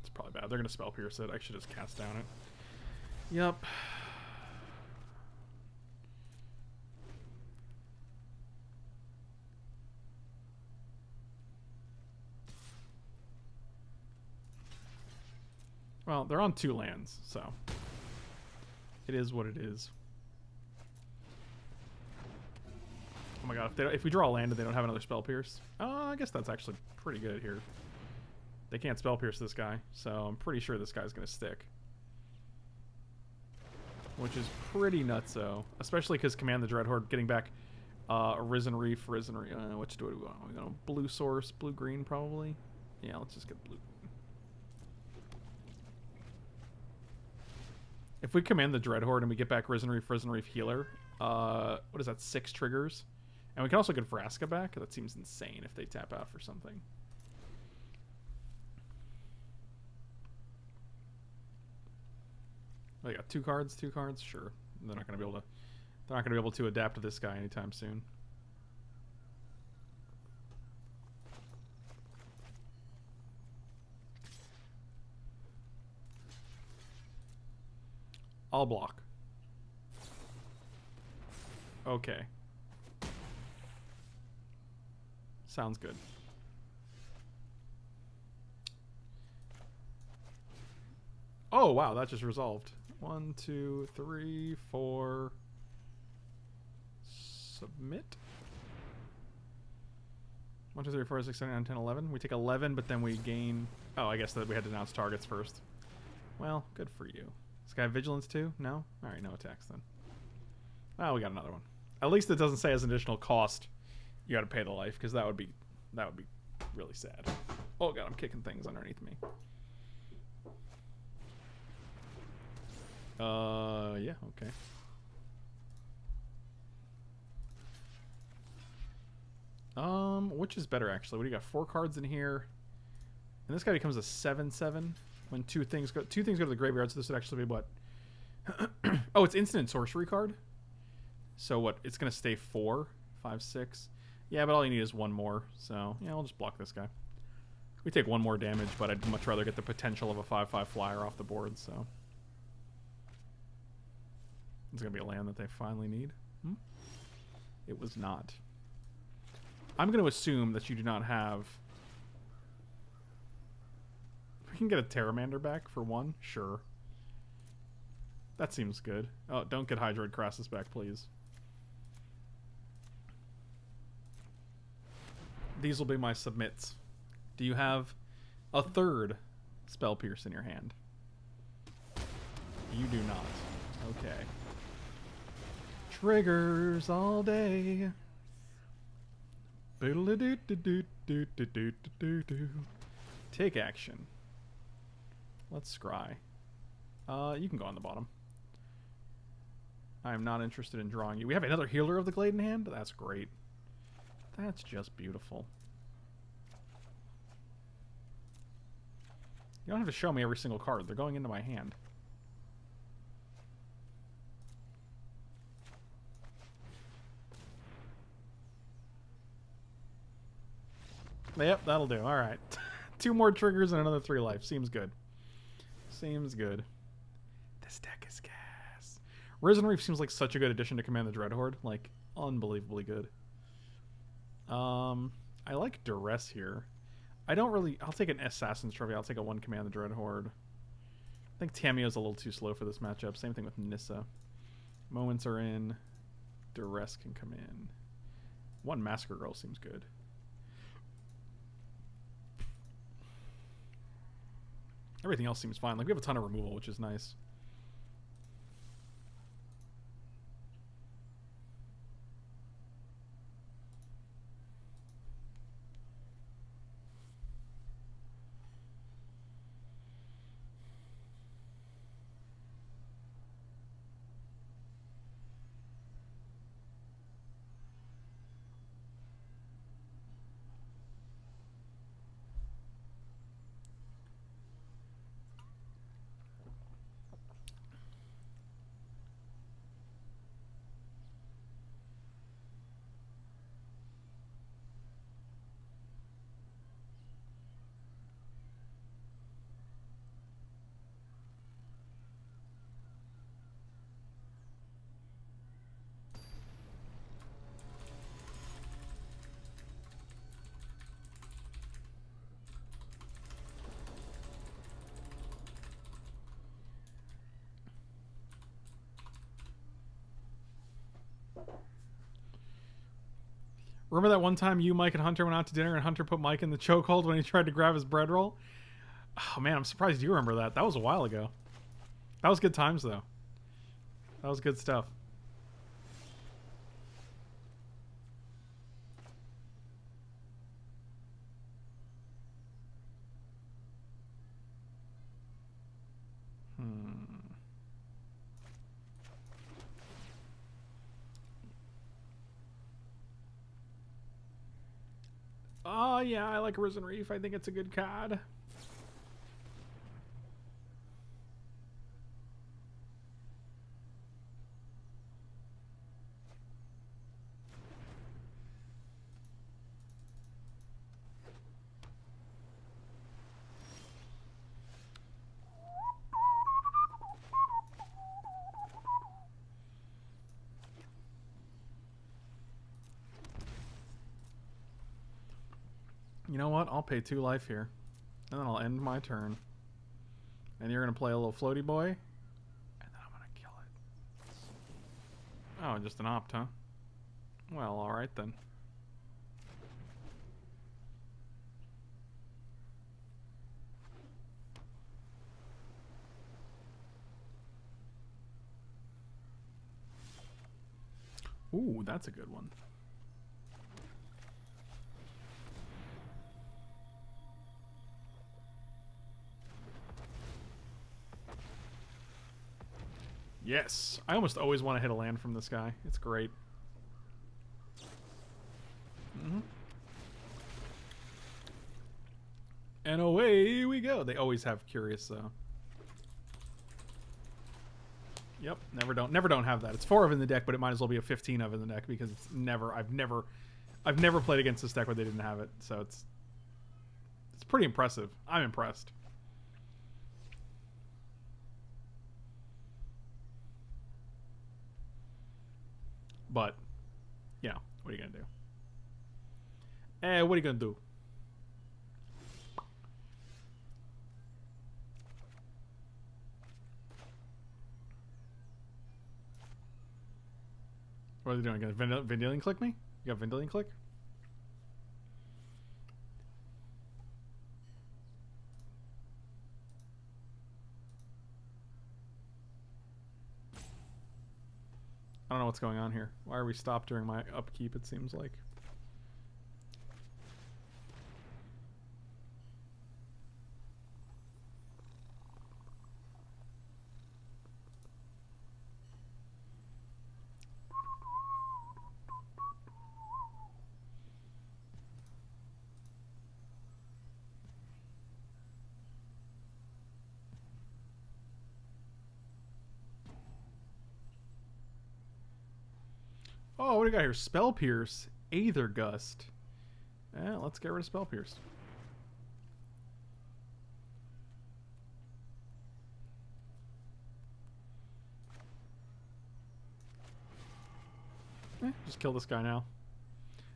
It's probably bad. They're going to Spell Pierce it. I should just cast down it. Yep. Well, they're on two lands, so it is what it is. Oh my god, if, they, if we draw a land and they don't have another Spell Pierce, uh, I guess that's actually pretty good here. They can't Spell Pierce this guy, so I'm pretty sure this guy's going to stick. Which is pretty nutso, especially because Command the Dreadhorde getting back uh, Risen Reef, Risen Reef, uh, which do we want? We blue source, blue green probably? Yeah, let's just get blue. If we command the Dreadhorde and we get back Risen Reef, Risen Reef Healer, uh, what is that, six triggers? And we can also get Vraska back. That seems insane if they tap out for something. They got two cards, two cards, sure. They're not gonna be able to they're not gonna be able to adapt to this guy anytime soon. I'll block. Okay. Sounds good. Oh, wow, that just resolved. One, two, three, four. Submit. One, two, three, four, six, seven, nine, 10, 11. We take 11, but then we gain... Oh, I guess that we had to announce targets first. Well, good for you. This guy Vigilance too? No? Alright, no attacks then. Oh, we got another one. At least it doesn't say as an additional cost you gotta pay the life, because that would be that would be really sad. Oh god, I'm kicking things underneath me. Uh, yeah, okay. Um, which is better actually? What do you got? Four cards in here, and this guy becomes a seven-seven when two things go. Two things go to the graveyard, so this would actually be what? oh, it's instant sorcery card. So what? It's gonna stay four, five, six. Yeah, but all you need is one more. So yeah, I'll just block this guy. We take one more damage, but I'd much rather get the potential of a five-five flyer off the board. So. It's gonna be a land that they finally need. Hmm? It was not. I'm gonna assume that you do not have. Can get a Terramander back for one, sure. That seems good. Oh, don't get Hydroid Krasis back, please. These will be my submits. Do you have a third Spell Pierce in your hand? You do not. Okay. Triggers all day. Take action. Let's scry. Uh, you can go on the bottom. I am not interested in drawing you. We have another healer of the Glade in hand? That's great. That's just beautiful. You don't have to show me every single card. They're going into my hand. Yep, that'll do. All right. Two more triggers and another three life. Seems good. Seems good. This deck is gas. Risen Reef seems like such a good addition to Command the Dreadhorde. Like, unbelievably good. Um, I like Duress here. I don't really... I'll take an Assassin's Trophy. I'll take a one Command the Dreadhorde. I think Tamiyo's a little too slow for this matchup. Same thing with Nissa. Moments are in. Duress can come in. One Massacre Girl seems good. Everything else seems fine. Like we have a ton of removal, which is nice. Remember that one time you, Mike, and Hunter went out to dinner and Hunter put Mike in the chokehold when he tried to grab his bread roll? Oh man, I'm surprised you remember that. That was a while ago. That was good times though. That was good stuff. Hmm. Oh yeah, I like Risen Reef. I think it's a good card. You know what? I'll pay two life here. And then I'll end my turn. And you're going to play a little floaty boy. And then I'm going to kill it. Oh, just an opt, huh? Well, alright then. Ooh, that's a good one. Yes. I almost always want to hit a land from this guy. It's great. Mhm. And away we go. They always have curious though. Yep, never don't never don't have that. It's four of in the deck, but it might as well be a fifteen of in the deck because it's never I've never I've never played against this deck where they didn't have it. So it's it's pretty impressive. I'm impressed. But, you know, what are you gonna do? Eh, what are you gonna do? What are they doing? Gonna Vind- Vendilion Clique me? You got Vendilion Clique? I don't know what's going on here. Why are we stopped during my upkeep, it seems like. We got here? Spell Pierce, Aether Gust. Yeah, let's get rid of Spell Pierce. Eh, just kill this guy now.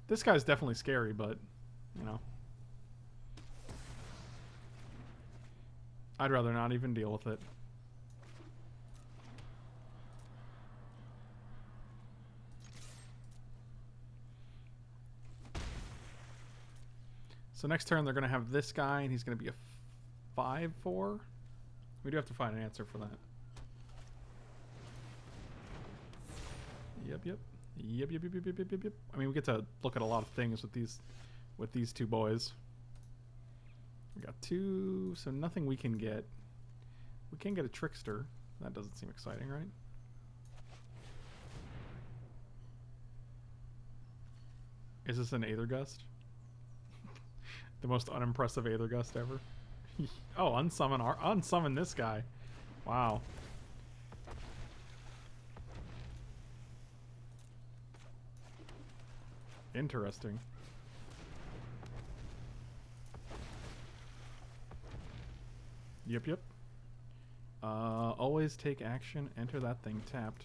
This guy's definitely scary, but, you know. I'd rather not even deal with it. So next turn they're going to have this guy, and he's going to be a 5-4. We do have to find an answer for that. Yep, yep. Yep, yep, yep, yep, yep, yep, yep. I mean, we get to look at a lot of things with these with these two boys. We got two, so nothing we can get. We can get a trickster. That doesn't seem exciting, right? Is this an Aether Gust? The most unimpressive Aether Gust ever. oh, unsummon our unsummon this guy. Wow. Interesting. Yep, yep. Uh, always take action. Enter that thing tapped.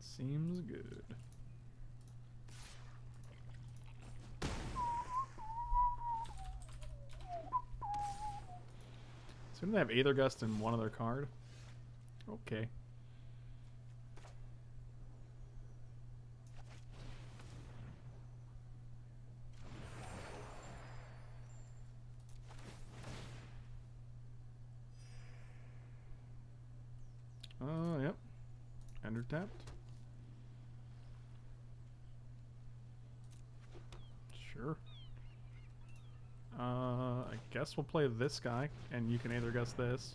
Seems good. So they have Aether Gust in one other card? Okay. Uh, yep. Ender tapped. Sure. Uh, I guess we'll play this guy, and you can either guess this.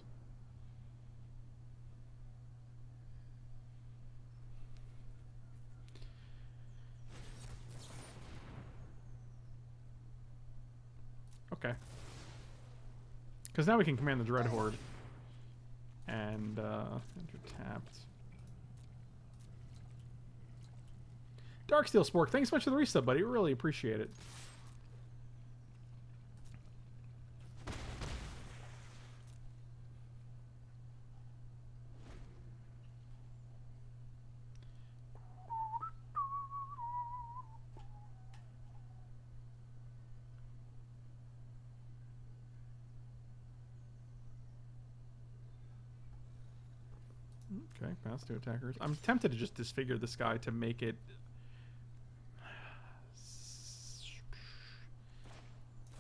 Okay. Because now we can command the Dreadhorde. And, uh, enter tapped. Darksteel Spork, thanks so much for the resub, buddy. Really appreciate it. Okay, pass to attackers. I'm tempted to just disfigure this guy to make it.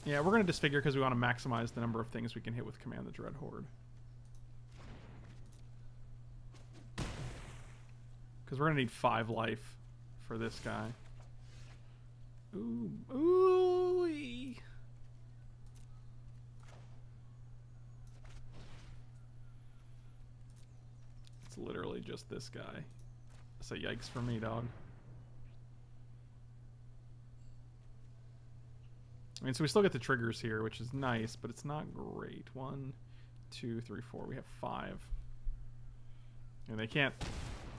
Yeah, we're going to disfigure because we want to maximize the number of things we can hit with Command the Dreadhorde. Because we're going to need five life for this guy. Ooh, ooh. It's literally just this guy. So yikes for me, dog. I mean, so we still get the triggers here, which is nice, but it's not great. One, two, three, four. We have five. And they can't...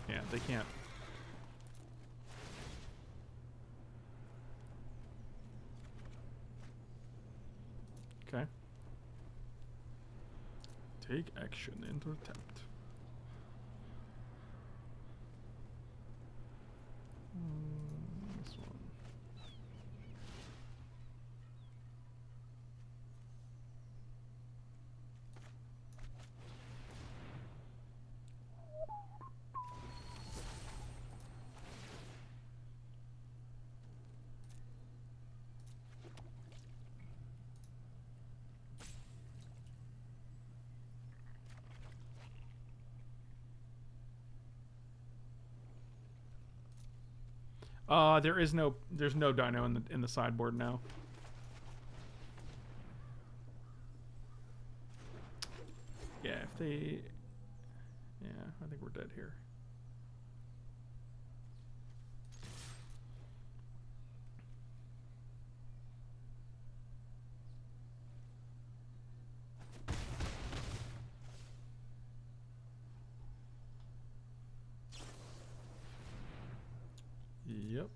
Yeah, they can't... Okay. Take action. Enter. Mm, this one. Uh, there is no, there's no dino in the in the sideboard now. Yeah, if they, yeah, I think we're dead here. Yep.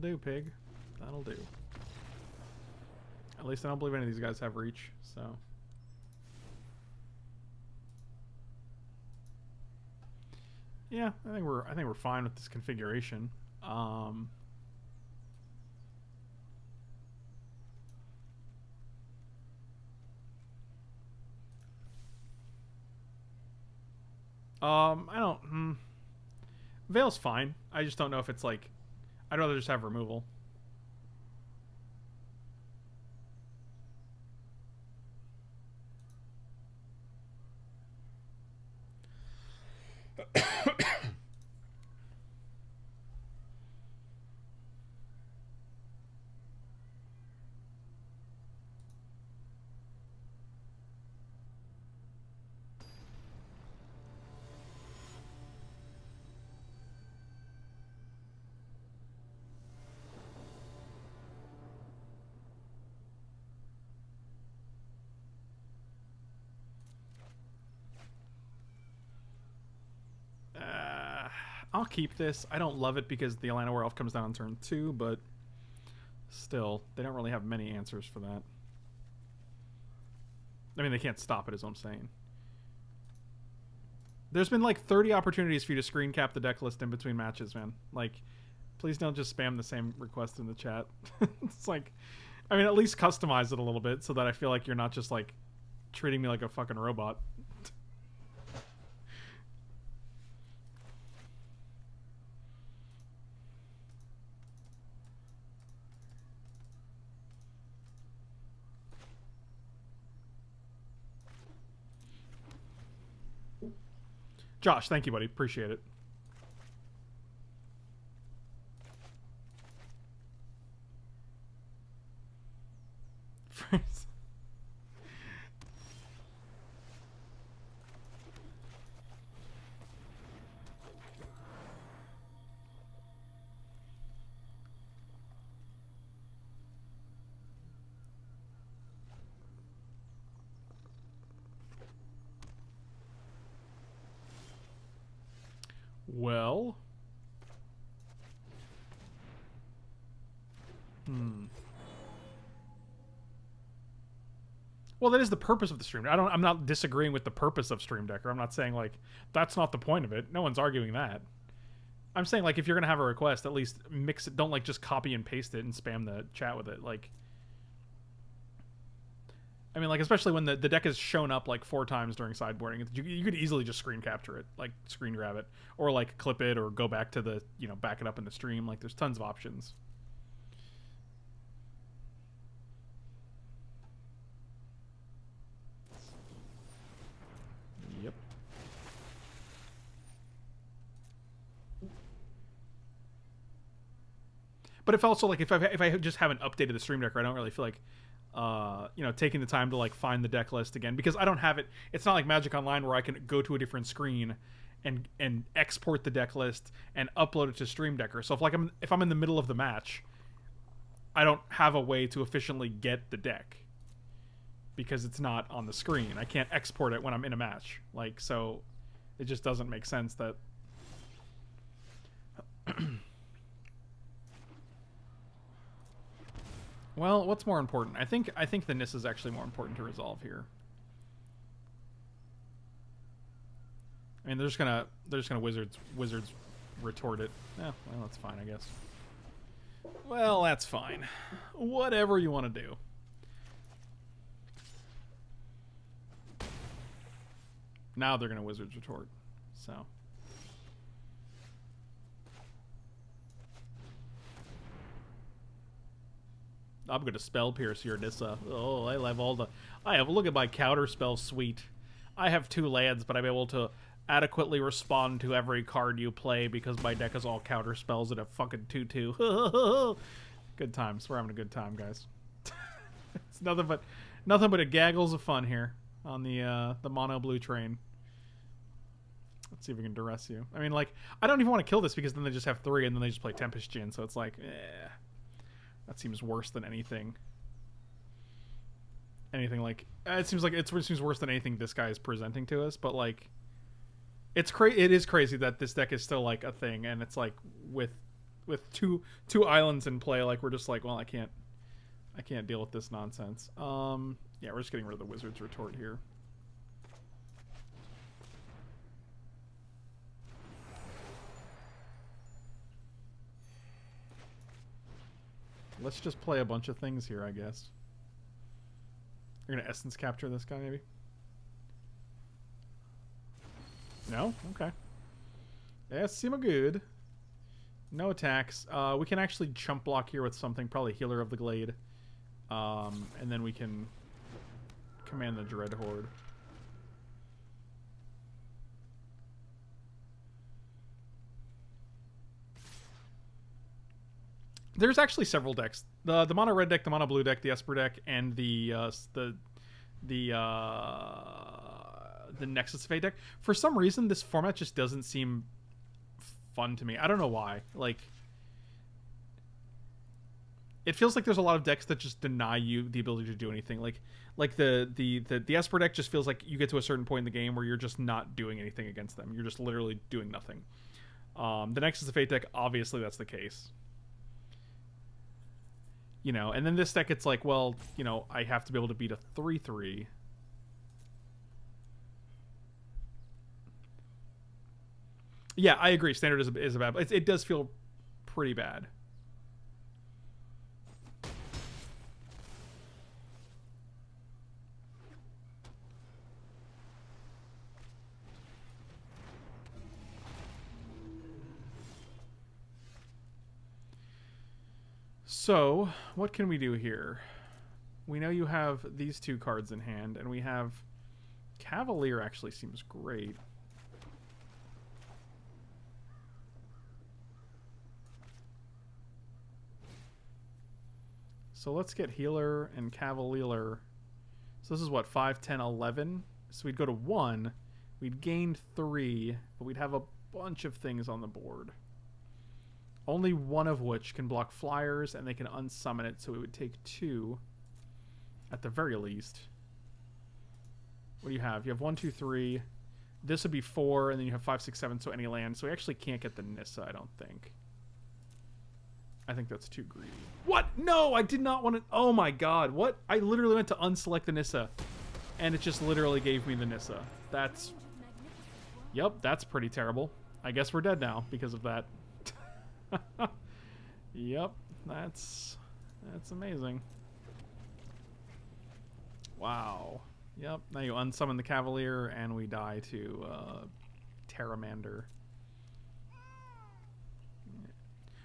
That'll do, pig. That'll do. At least I don't believe any of these guys have reach, so. Yeah, I think we're I think we're fine with this configuration. Um, um, I don't. Hmm. Veil's fine. I just don't know if it's like. I'd rather just have removal. Uh, I'll keep this. I don't love it because the Atlanta Werewolf comes down on turn two, but still, they don't really have many answers for that. I mean, they can't stop it, is what I'm saying. There's been like 30 opportunities for you to screen cap the deck list in between matches, man. Like, please don't just spam the same request in the chat. it's like, I mean, at least customize it a little bit so that I feel like you're not just like treating me like a fucking robot. Josh, thank you, buddy. Appreciate it. First- Well. Hmm. Well, that is the purpose of the stream. I don't. I'm not disagreeing with the purpose of Stream Decker. I'm not saying like that's not the point of it. No one's arguing that. I'm saying like if you're gonna have a request, at least mix it. Don't like just copy and paste it and spam the chat with it. Like, I mean, like especially when the the deck has shown up like four times during sideboarding, you, you could easily just screen capture it, like screen grab it, or like clip it, or go back to the you know back it up in the stream. Like, there's tons of options. Yep. But if also like if I if I just haven't updated the stream decker, I don't really feel like uh you know taking the time to like find the deck list again because I don't have it. It's not like Magic Online where I can go to a different screen and and export the deck list and upload it to Stream Decker. So if like I'm if I'm in the middle of the match, I don't have a way to efficiently get the deck because it's not on the screen. I can't export it when I'm in a match. Like so it just doesn't make sense that Well, what's more important? I think I think the Nis is actually more important to resolve here. I mean, they're just gonna they're just gonna wizards wizards retort it. Yeah, well, that's fine, I guess. Well, that's fine. Whatever you want to do. Now they're gonna wizards retort. So. I'm gonna spell pierce your Nissa. Oh, I have all the. I have look at my counter spell suite. I have two lands, but I'm able to adequately respond to every card you play because my deck is all counter spells and a fucking two two. good times. We're having a good time, guys. it's nothing but nothing but a gaggles of fun here on the uh, the mono blue train. Let's see if we can duress you. I mean, like, I don't even want to kill this because then they just have three and then they just play Tempest Djinn, so it's like, eh. That seems worse than anything. Anything like uh, it seems like it seems worse than anything this guy is presenting to us. But like, it's cra- It is crazy that this deck is still like a thing, and it's like with with two two islands in play. Like we're just like, well, I can't I can't deal with this nonsense. Um, yeah, we're just getting rid of the wizard's retort here. Let's just play a bunch of things here, I guess. You're gonna essence capture this guy, maybe? No? Okay. Yeah, seem good. No attacks. Uh, we can actually chump block here with something, probably Healer of the Glade. Um, and then we can command the Dreadhorde. There's actually several decks. The the mono red deck, the mono blue deck, the Esper deck, and the uh, the the uh, the Nexus of Fate deck. For some reason, this format just doesn't seem fun to me. I don't know why. Like, it feels like there's a lot of decks that just deny you the ability to do anything. Like, like the the the, the Esper deck just feels like you get to a certain point in the game where you're just not doing anything against them. You're just literally doing nothing. Um, the Nexus of Fate deck, obviously, that's the case you know and then this deck it's like well you know i have to be able to beat a 3-3 yeah i agree. Standard is a, is a bad it, it does feel pretty bad So, what can we do here? We know you have these two cards in hand, and we have... Cavalier actually seems great. So let's get Healer and Cavalier. So this is what, 5, 10, 11? So we'd go to 1. We'd gain 3, but we'd have a bunch of things on the board. Only one of which can block flyers and they can unsummon it, so it would take 2 at the very least. What do you have? You have one, two, three. This would be four, and then you have five, six, seven, so any land. So we actually can't get the Nissa, I don't think. I think that's too greedy. What? No, I did not want to. Oh my god, what? I literally went to unselect the Nissa, and it just literally gave me the Nissa. That's. Yep, that's pretty terrible. I guess we're dead now because of that. yep, that's. That's amazing. Wow. Yep. Now you unsummon the Cavalier, and we die to uh, Pteramander.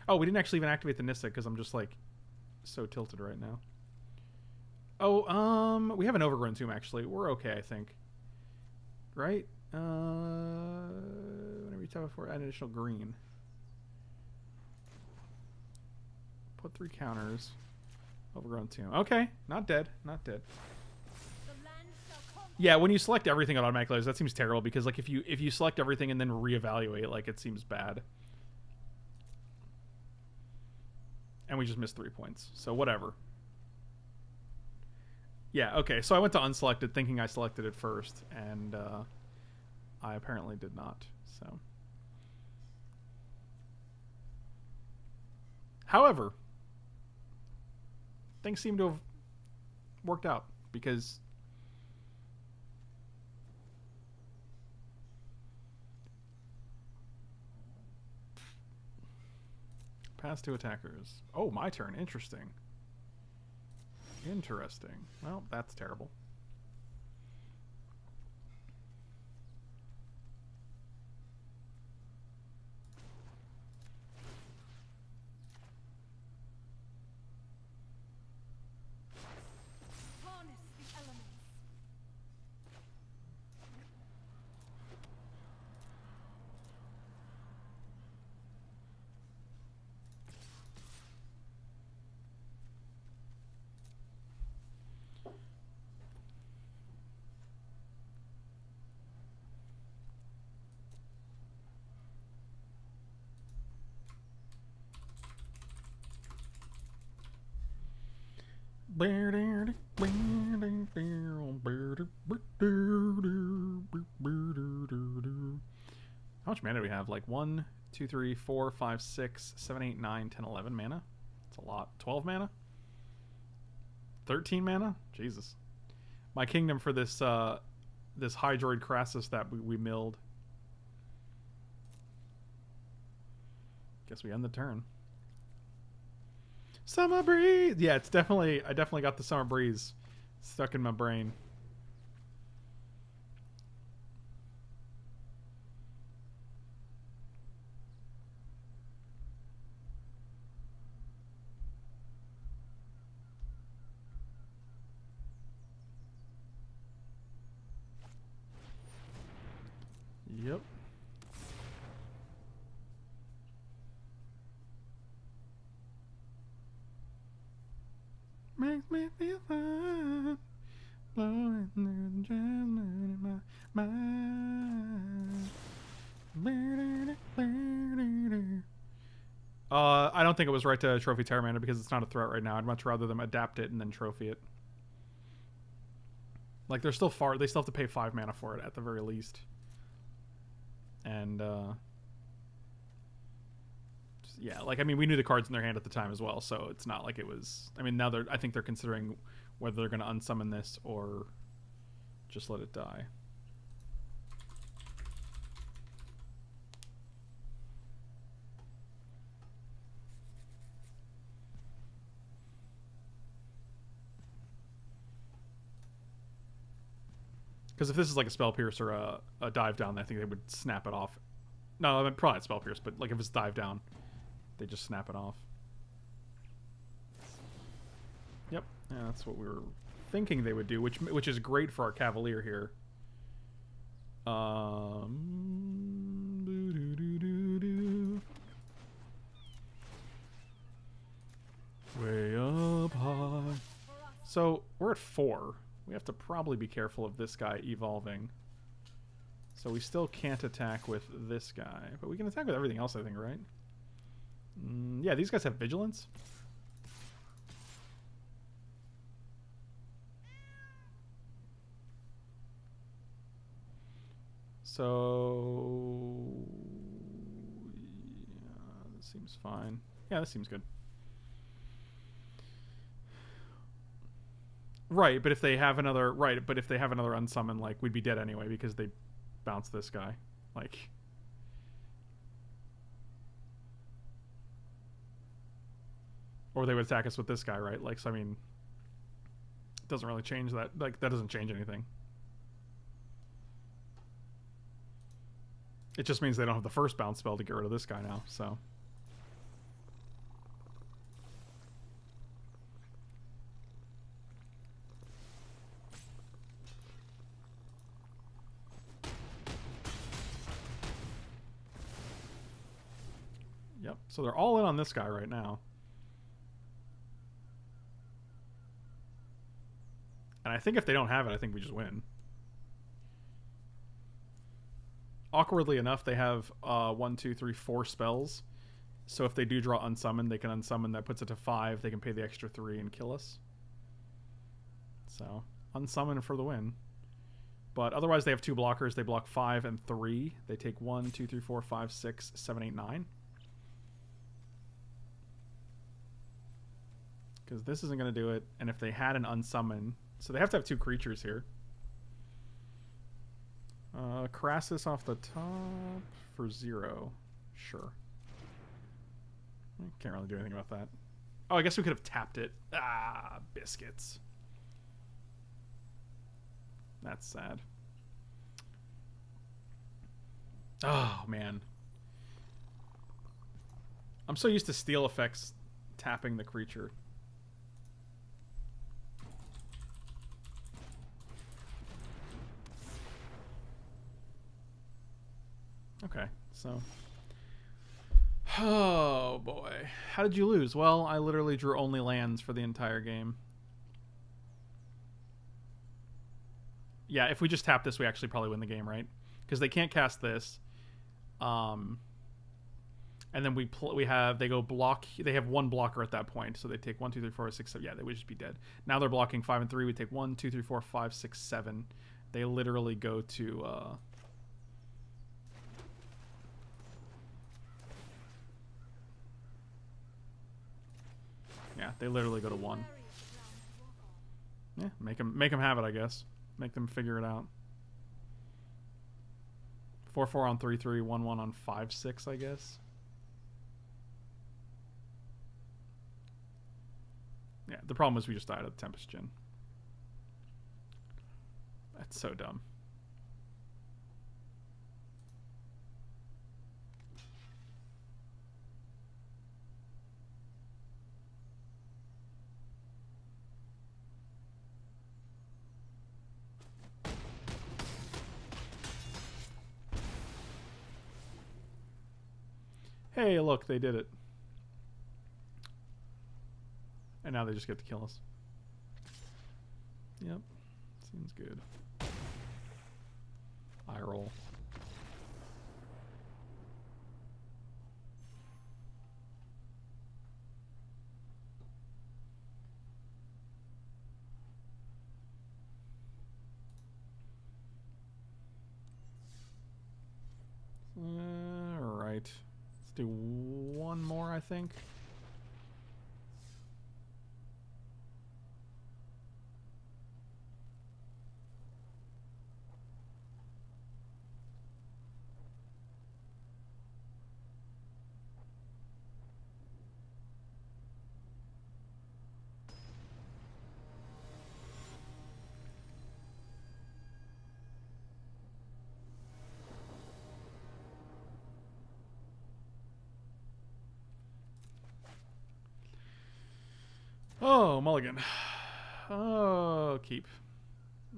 Oh, we didn't actually even activate the Nissa because I'm just like so tilted right now. Oh, um, we have an Overgrown Tomb actually. We're okay, I think. Right? Uh, whenever you tap for an additional green. Put three counters. Overgrown Tomb. Okay, not dead. Not dead. Yeah, when you select everything on automatic layers, that seems terrible because like if you if you select everything and then reevaluate, like it seems bad. And we just missed three points. So whatever. Yeah, okay. So I went to unselected thinking I selected it first, and uh, I apparently did not. So However, things seem to have worked out because Pass to attackers. Oh, my turn. Interesting. Interesting. Well, that's terrible. Harness the elements. How much mana do we have? Like 1, 2, 3, 4, 5, 6, 7, 8, 9, 10, 11 mana? It's a lot. 12 mana? 13 mana? Jesus. My kingdom for this uh this Hydroid Krasis that we, we milled. Guess we end the turn. Summer breeze. Yeah, it's definitely. I definitely got the summer breeze stuck in my brain. Yep. Makes me feel fine. Blowing through the jasmine in my mind. Uh, I don't think it was right to trophy Pteramander because it's not a threat right now. I'd much rather them adapt it and then trophy it. Like they're still far. They still have to pay five mana for it at the very least. And uh, yeah, like I mean, we knew the cards in their hand at the time as well, so it's not like it was. I mean, now they're. I think they're considering whether they're going to unsummon this or just let it die. Because if this is like a spell pierce or a, a dive down, I think they would snap it off. No, I mean, probably spell pierce, but like if it's dive down, they just snap it off. Yep, yeah, that's what we were thinking they would do, which which is great for our cavalier here. Um, way up high. So we're at four. We have to probably be careful of this guy evolving. So we still can't attack with this guy, but we can attack with everything else, I think, right? Mm, yeah, these guys have vigilance. So yeah, this seems fine. Yeah, this seems good. Right, but if they have another right, but if they have another unsummon, like we'd be dead anyway because they bounce this guy. Like Or they would attack us with this guy, right? Like so I mean it doesn't really change that like that doesn't change anything. It just means they don't have the first bounce spell to get rid of this guy now, so. Yep, so they're all in on this guy right now. And I think if they don't have it, I think we just win. awkwardly enough, they have uh, one, two, three, four spells. So if they do draw unsummon, they can unsummon. That puts it to five. They can pay the extra three and kill us. So unsummon for the win. But otherwise, they have two blockers. They block five and three. They take one, two, three, four, five, six, seven, eight, nine. Because this isn't going to do it. And if they had an unsummon, so they have to have two creatures here. Uh, Krasis off the top for zero. Sure. Can't really do anything about that. Oh, I guess we could have tapped it. Ah, biscuits. That's sad. Oh, man. I'm so used to steel effects tapping the creature. Okay, so. Oh boy. How did you lose? Well, I literally drew only lands for the entire game. Yeah, if we just tap this, we actually probably win the game, right? Because they can't cast this. Um, and then we we have they go block. They have one blocker at that point, so they take one, two, three, four, six, seven. Yeah, they would just be dead. Now they're blocking five and three. We take one, two, three, four, five, six, seven. They literally go to uh, Yeah, they literally go to one. Yeah, make them make them have it, I guess. Make them figure it out. Four four on three three, one one on five six, I guess. Yeah, the problem is we just died of the Tempest Djinn. That's so dumb. Hey, look, they did it. And now they just get to kill us. Yep. Seems good. I roll. All right. Let's do one more, I think. Oh, Mulligan. Oh, keep.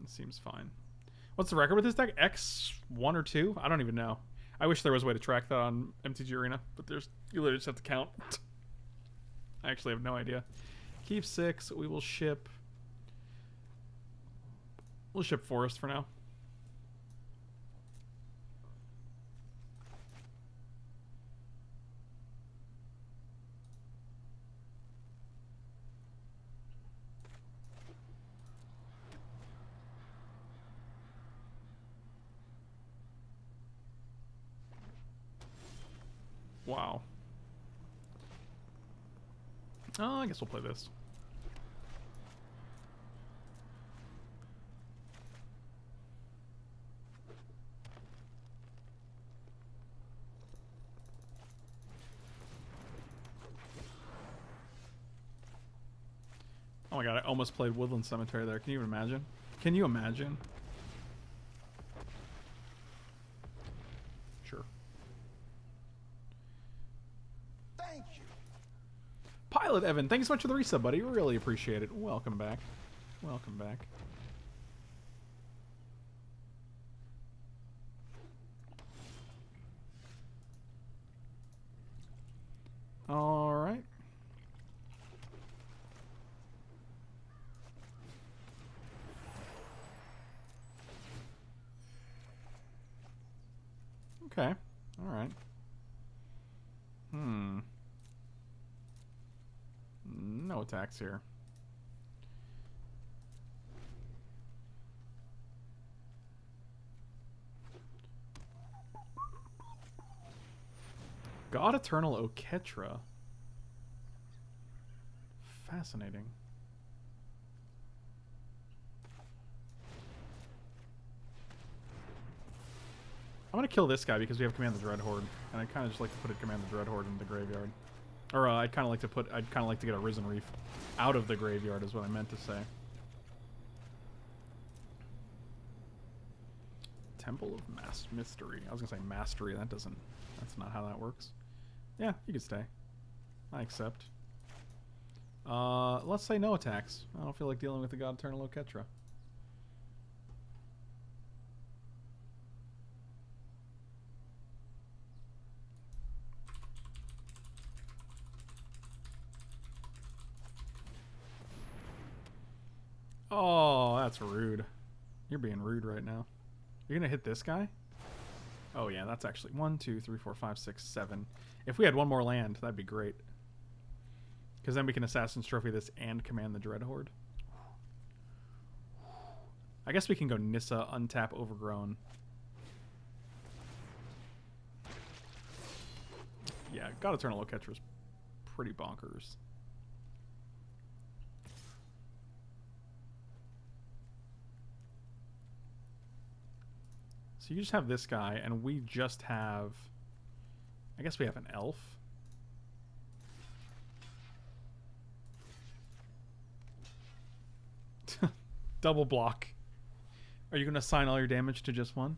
It seems fine. What's the record with this deck? X1 or 2? I don't even know. I wish there was a way to track that on MTG Arena, but there's you literally just have to count. I actually have no idea. Keep 6. We will ship... We'll ship Forest for now. Wow. Oh, uh, I guess we'll play this. Oh my god, I almost played Woodland Cemetery there. Can you even imagine? Can you imagine? Sure. Thank you. Pilot Evan, thanks so much for the resub, buddy. Really appreciate it. Welcome back. Welcome back. All right. Okay. All right. Hmm. No attacks here. God Eternal Oketra. Fascinating. I'm gonna kill this guy because we have Command the Dreadhorde, and I kind of just like to put a Command the Dreadhorde in the graveyard. Or uh, I'd kind of like to put, I'd kind of like to get a Risen Reef out of the graveyard, is what I meant to say. Temple of Mass Mystery. I was gonna say Mastery. That doesn't. That's not how that works. Yeah, you can stay. I accept. Uh, let's say no attacks. I don't feel like dealing with the God Eternal Oketra. Oh, that's rude. You're being rude right now. You're gonna hit this guy? Oh yeah, that's actually one, two, three, four, five, six, seven. If we had one more land, that'd be great. Because then we can Assassin's Trophy this and command the Dreadhorde. I guess we can go Nissa, untap Overgrown. Yeah, God Eternal Oketra is pretty bonkers. So you just have this guy, and we just have... I guess we have an elf. Double block. Are you going to assign all your damage to just one?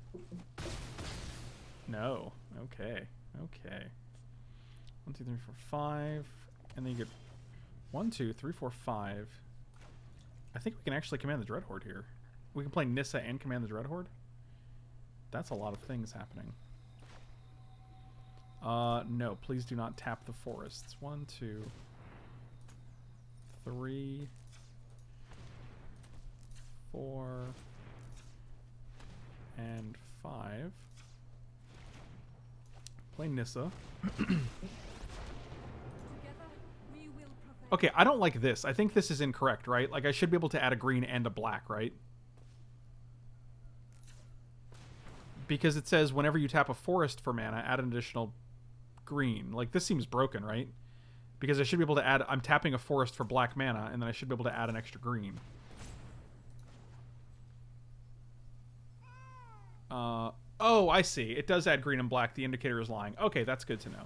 No. Okay. Okay. One, two, three, four, five. And then you get one, two, three, four, five. I think we can actually command the Dreadhorde here. We can play Nissa and command the Dreadhorde. That's a lot of things happening. Uh, no, please do not tap the forests. One, two, three, four, and five. Play Nissa. Together, we will prevail. Okay, I don't like this. I think this is incorrect, right? Like, I should be able to add a green and a black, right? Because it says whenever you tap a forest for mana, add an additional green. Like, this seems broken, right? Because I should be able to add... I'm tapping a forest for black mana, and then I should be able to add an extra green. Uh, oh, I see. It does add green and black. The indicator is lying. Okay, that's good to know.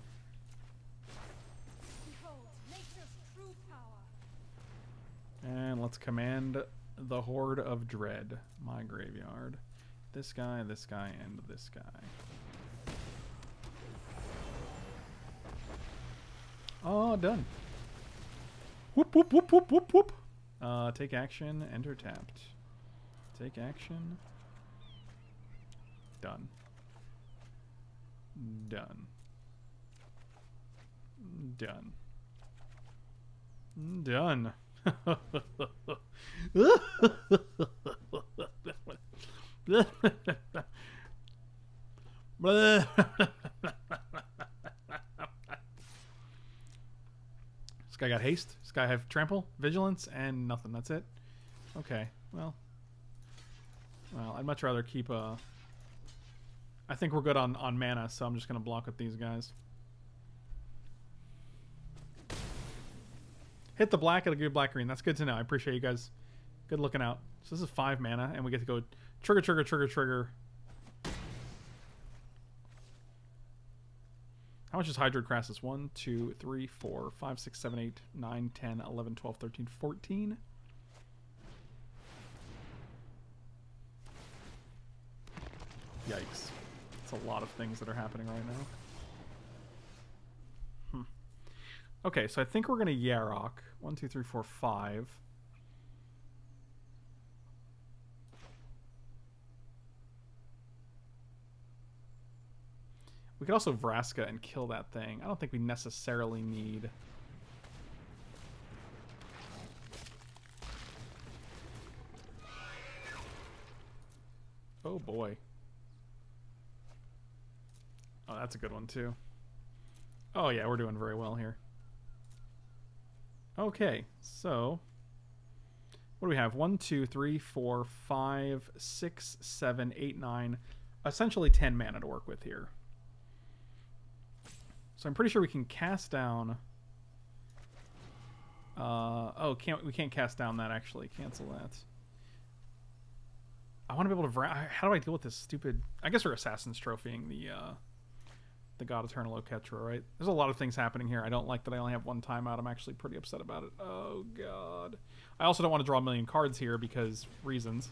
And let's command the Horde of Dread, my graveyard. This guy, this guy, and this guy. Oh, done. Whoop, whoop, whoop, whoop, whoop, whoop. Uh, take action, enter tapped. Take action. Done. Done. Done. Done. This guy got haste. This guy have trample, vigilance, and nothing. That's it. Okay. Well. Well, I'd much rather keep a. I think we're good on on mana, so I'm just gonna block with these guys. Hit the black at a good black green. That's good to know. I appreciate you guys. Good looking out. So this is five mana, and we get to go trigger, trigger, trigger, trigger. How much is Hydroid Krasis? 1, 2, 3, 4, 5, 6, 7, 8, 9, 10, 11, 12, 13, 14. Yikes. It's a lot of things that are happening right now. Hmm. Okay, so I think we're going to Yarok. 1, 2, 3, 4, 5. We could also Vraska and kill that thing. I don't think we necessarily need... Oh boy. Oh, that's a good one too. Oh yeah, we're doing very well here. Okay, so what do we have? One, two, three, four, five, six, seven, eight, nine. Essentially ten mana to work with here. So I'm pretty sure we can cast down. Uh, oh, can't we can't cast down that actually? Cancel that. I want to be able to. How do I deal with this stupid? I guess we're assassins trophying the uh, the God Eternal Oketra, right? There's a lot of things happening here. I don't like that I only have one timeout. I'm actually pretty upset about it. Oh God. I also don't want to draw a million cards here because reasons.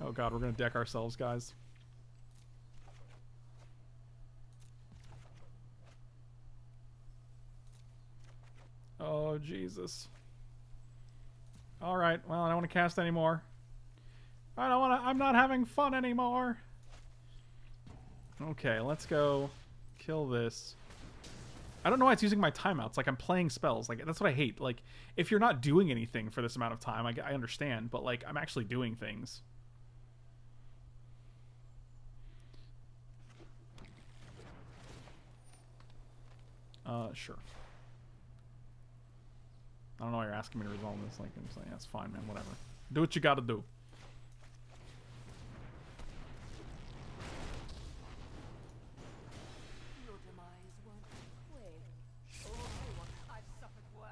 Oh God, we're gonna deck ourselves, guys. Oh, Jesus. All right. Well, I don't want to cast anymore. I don't want to. I'm not having fun anymore. Okay, let's go kill this. I don't know why it's using my timeouts. Like I'm playing spells. Like that's what I hate. Like if you're not doing anything for this amount of time, I, I understand. But like I'm actually doing things. Uh, sure. I don't know why you're asking me to resolve this. Like, I'm saying, that's fine, man. Whatever. Do what you gotta do. Your demise won't be quick. I've suffered worse.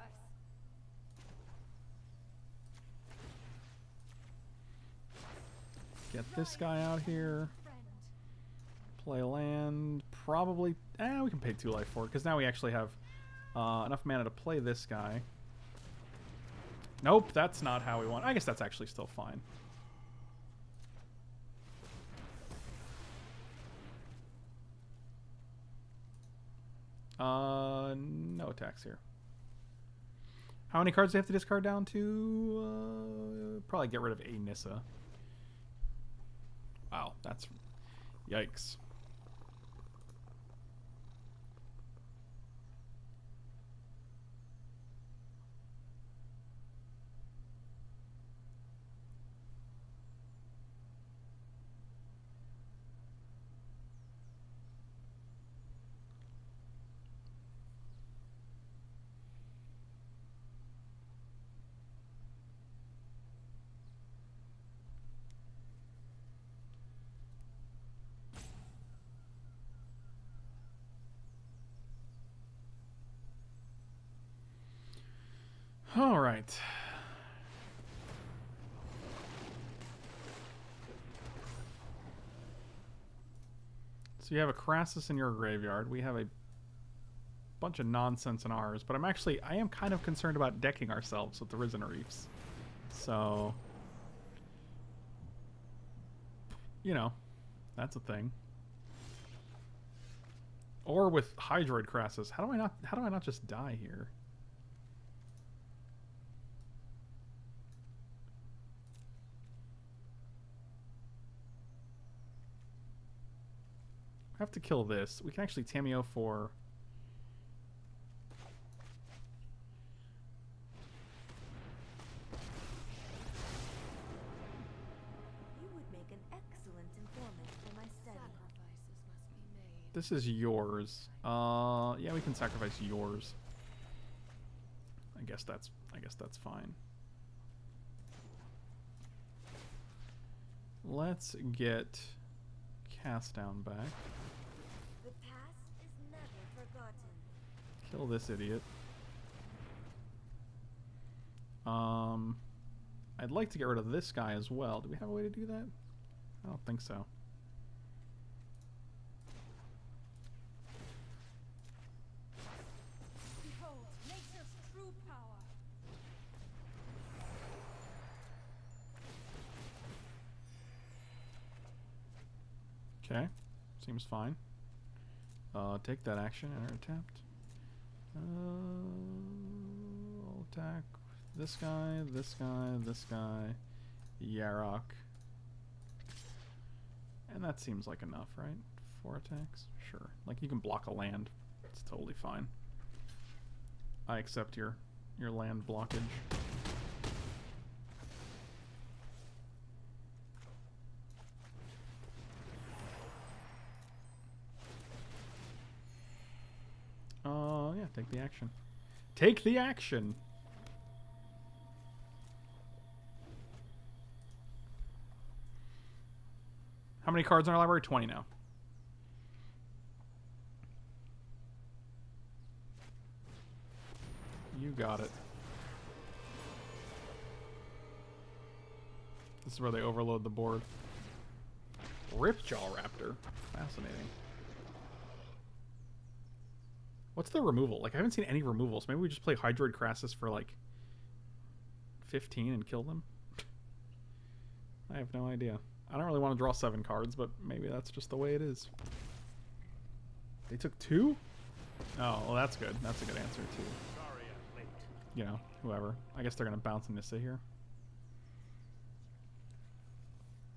Get this guy out here. Play land. Probably. Eh, we can pay two life for it because now we actually have uh, enough mana to play this guy. Nope, that's not how we want. I guess that's actually still fine. Uh, no attacks here. How many cards do they have to discard down to? Uh, probably get rid of a Nissa. Wow, that's yikes. All right. So you have a Krasis in your graveyard. We have a bunch of nonsense in ours, but I'm actually I am kind of concerned about decking ourselves with the Risen Reefs. So you know, that's a thing. Or with Hydroid Krasis. How do I not how do I not just die here? I have to kill this. We can actually Tamiyo for... This is yours. Uh, yeah, we can sacrifice yours. I guess that's I guess that's fine. Let's get cast down back. Kill this idiot. Um, I'd like to get rid of this guy as well. Do we have a way to do that? I don't think so. Behold, nature's true power. Okay, seems fine. Uh, take that action, enter attempt. Uh, I'll attack this guy, this guy, this guy, Yarok. And that seems like enough, right? Four attacks? Sure. Like you can block a land. It's totally fine. I accept your your land blockage. Uh, yeah, take the action. Take the action. How many cards in our library? 20 now. You got it. This is where they overload the board. Ripjaw Raptor. Fascinating. What's the removal? Like, I haven't seen any removals. Maybe we just play Hydroid Krasis for, like, 15 and kill them? I have no idea. I don't really want to draw seven cards, but maybe that's just the way it is. They took two? Oh, well, that's good. That's a good answer, too. Sorry I'm late. You know, whoever. I guess they're going to bounce Nissa here.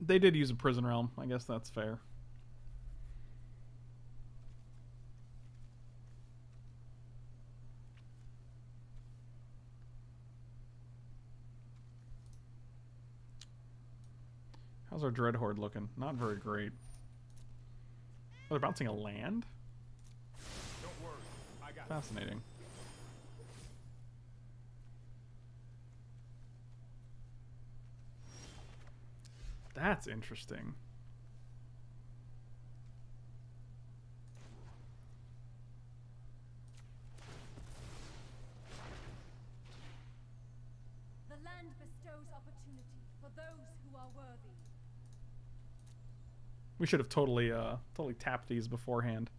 They did use a Prison Realm. I guess that's fair. How's our Dreadhorde looking? Not very great. Oh, they're bouncing a land? Worry. Fascinating. That's interesting. The land bestows opportunity for those who are worthy. We should have totally uh totally tapped these beforehand.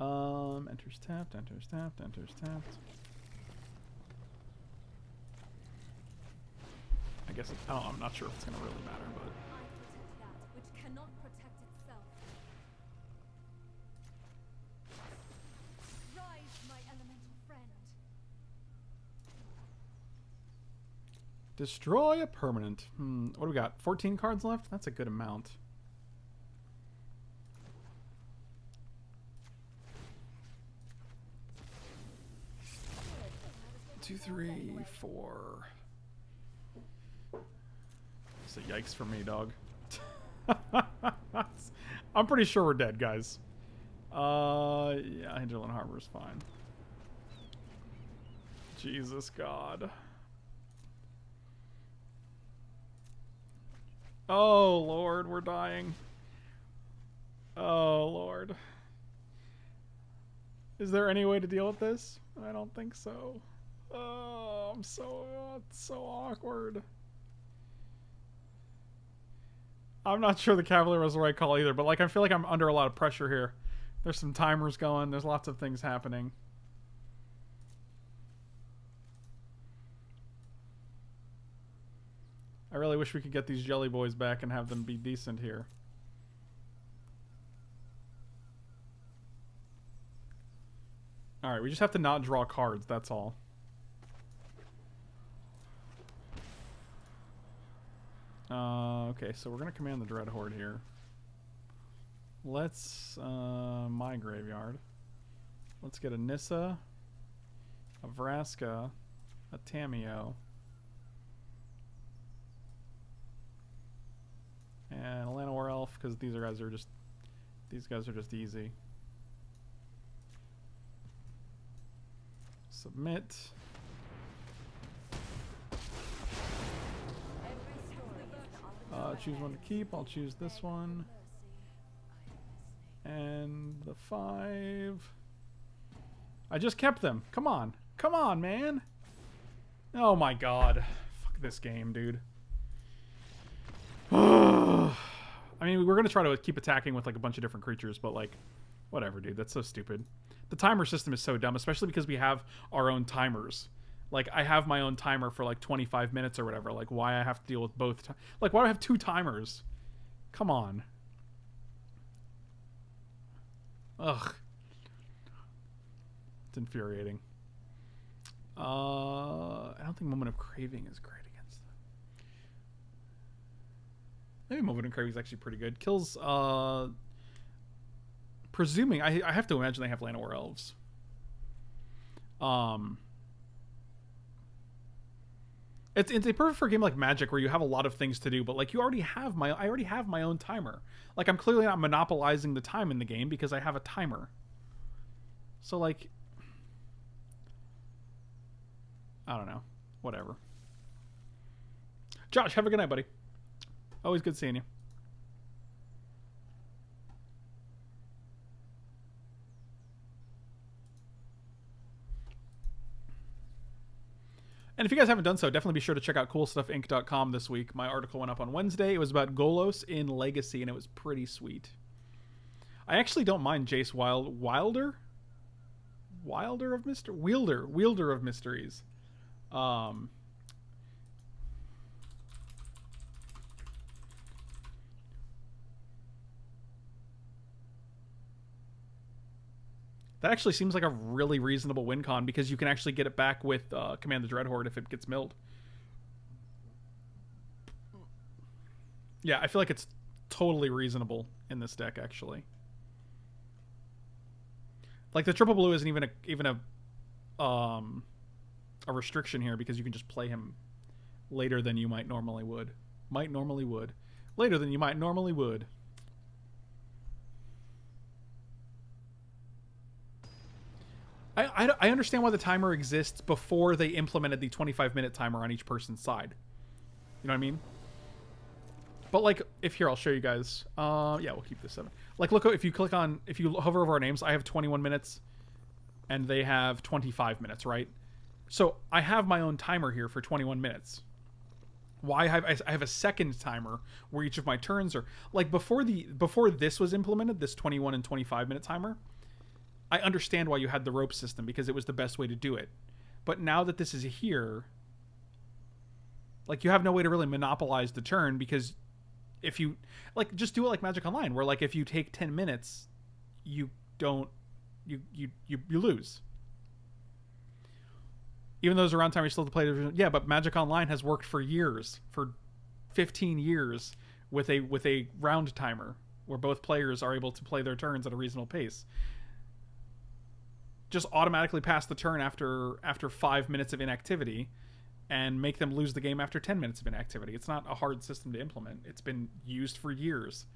Um enters tapped, enters tapped, enters tapped. I guess it, don't, I'm not sure if it's gonna really matter, but destroy a permanent. Hmm, what do we got? 14 cards left? That's a good amount. Two, three, four. It's a yikes for me, dog. I'm pretty sure we're dead, guys. Uh, yeah, Hinterland Harbor's fine. Jesus God. Oh, Lord, we're dying. Oh, Lord. Is there any way to deal with this? I don't think so. Oh, I'm so it's so awkward. I'm not sure the Cavalier was the right call either, but like I feel like I'm under a lot of pressure here. There's some timers going. There's lots of things happening. I really wish we could get these Jelly Boys back and have them be decent here. Alright, we just have to not draw cards, that's all. Uh, okay, so we're going to command the Dreadhorde here. Let's, uh, my graveyard. Let's get a Nissa, a Vraska, a Tamiyo, and a Llanowar Elf, because these guys are just, these guys are just easy. Submit. Uh, choose one to keep. I'll choose this one. And the five. I just kept them. Come on. Come on, man. Oh my god. Fuck this game, dude. I mean, we're going to try to keep attacking with like a bunch of different creatures, but like, whatever, dude. That's so stupid. The timer system is so dumb, especially because we have our own timers. Like, I have my own timer for like 25 minutes or whatever. Like, why I have to deal with both? Ti- like, why do I have two timers? Come on. Ugh. It's infuriating. Uh, I don't think Moment of Craving is great against them. Maybe Moment of Craving is actually pretty good. Kills, uh, presuming, I, I have to imagine they have Llanowar Elves. Um, it's, it's a perfect for a game like Magic where you have a lot of things to do, but like you already have my I already have my own timer. Like I'm clearly not monopolizing the time in the game because I have a timer. So like I don't know. Whatever. Josh, have a good night, buddy. Always good seeing you. And if you guys haven't done so, definitely be sure to check out coolstuffinc.com this week. My article went up on Wednesday. It was about Golos in Legacy, and it was pretty sweet. I actually don't mind Jace Wild Wilder. Wilder of Mister Wielder Wielder of Mysteries. Um, that actually seems like a really reasonable win con because you can actually get it back with uh, Command the Dreadhorde if it gets milled. Yeah, I feel like it's totally reasonable in this deck actually. Like the triple blue isn't even a even a um a restriction here because you can just play him later than you might normally would. Might normally would. Later than you might normally would. I, I, I understand why the timer exists before they implemented the 25 minute timer on each person's side. You know what I mean? But like, if here, I'll show you guys. Uh, yeah, we'll keep this seven. Like, look, if you click on, if you hover over our names, I have 21 minutes, and they have 25 minutes, right? So I have my own timer here for 21 minutes. Why have I, I have a second timer where each of my turns are like before the before this was implemented, this 21 and 25 minute timer. I understand why you had the rope system because it was the best way to do it. But now that this is here, like you have no way to really monopolize the turn because if you like just do it like Magic Online where like if you take 10 minutes, you don't you you you, you lose. Even though it's a round time you still have to play yeah, but Magic Online has worked for years, for 15 years with a with a round timer where both players are able to play their turns at a reasonable pace just automatically pass the turn after after five minutes of inactivity and make them lose the game after 10 minutes of inactivity. It's not a hard system to implement. It's been used for years.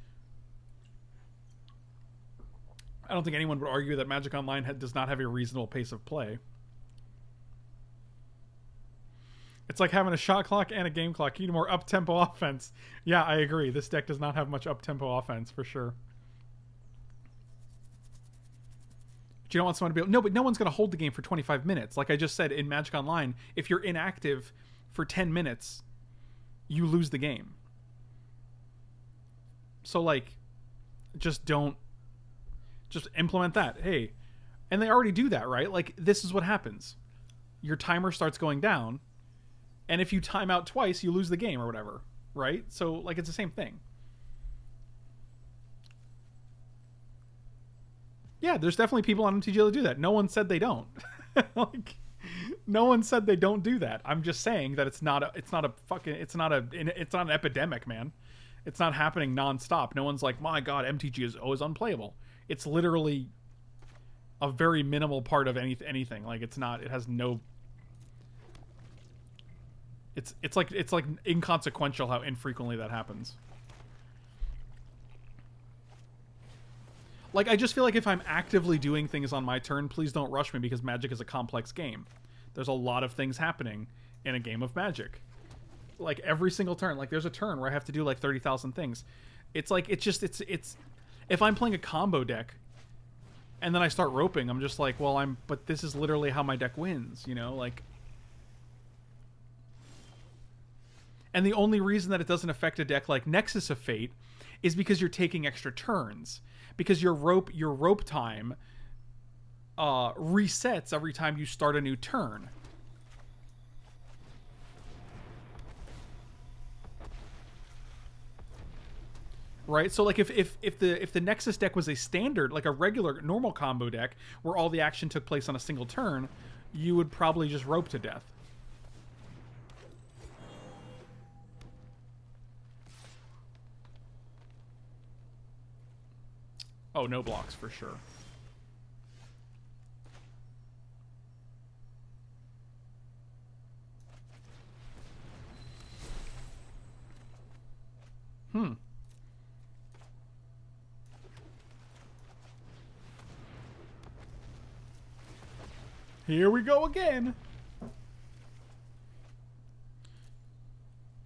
I don't think anyone would argue that magic online ha- does not have a reasonable pace of play. It's like having a shot clock and a game clock. You need more up-tempo offense. Yeah i agree. This deck does not have much up-tempo offense for sure You don't want someone to be able, no, but no one's going to hold the game for 25 minutes. Like I just said in Magic Online, if you're inactive for 10 minutes, you lose the game. So like, just don't, just implement that. Hey, and they already do that, right? Like this is what happens. Your timer starts going down, and if you time out twice, you lose the game or whatever, right? So like it's the same thing. Yeah, there's definitely people on MTG that do that. No one said they don't. like, no one said they don't do that. I'm just saying that it's not a, it's not a fucking, it's not a, it's not an epidemic, man. It's not happening nonstop. No one's like, my god, MTG is always unplayable. It's literally a very minimal part of any anything. Like, it's not, it has no. It's it's like it's like inconsequential how infrequently that happens. Like I just feel like if I'm actively doing things on my turn, please don't rush me because Magic is a complex game. There's a lot of things happening in a game of Magic. Like every single turn, like there's a turn where I have to do like 30,000 things. It's like it's just it's it's if I'm playing a combo deck and then I start roping, I'm just like, well, I'm but this is literally how my deck wins, you know? Like And the only reason that it doesn't affect a deck like Nexus of Fate is because you're taking extra turns. Because your rope your rope time uh, resets every time you start a new turn. Right? So like if, if if the if the Nexus deck was a standard, like a regular normal combo deck where all the action took place on a single turn, you would probably just rope to death. Oh, no blocks for sure. Hmm. Here we go again.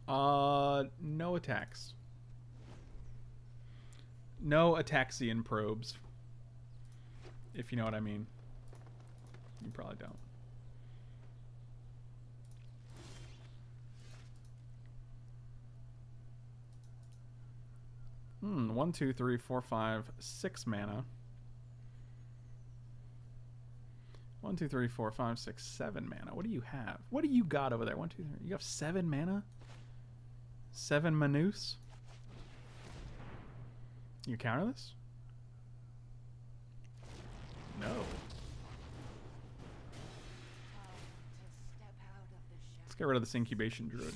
Uh, no attacks. No Ataxian probes. If you know what I mean. You probably don't. Hmm, one, two, three, four, five, six mana. One, two, three, four, five, six, seven mana. What do you have? What do you got over there? One, two, three. You have seven mana? Seven manus? You counter this? No. Let's get rid of this incubation druid.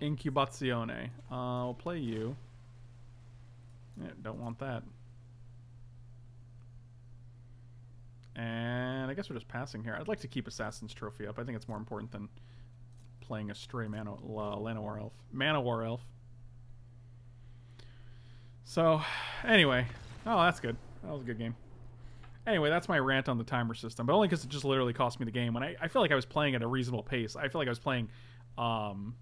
Incubazione. Uh, I'll play you. Yeah, don't want that. And I guess we're just passing here. I'd like to keep Assassin's Trophy up. I think it's more important than playing a stray Mana, uh, Elf. Manowar Elf. So, anyway. Oh, that's good. That was a good game. Anyway, that's my rant on the timer system, but only because it just literally cost me the game. When I, I feel like I was playing at a reasonable pace. I feel like I was playing um,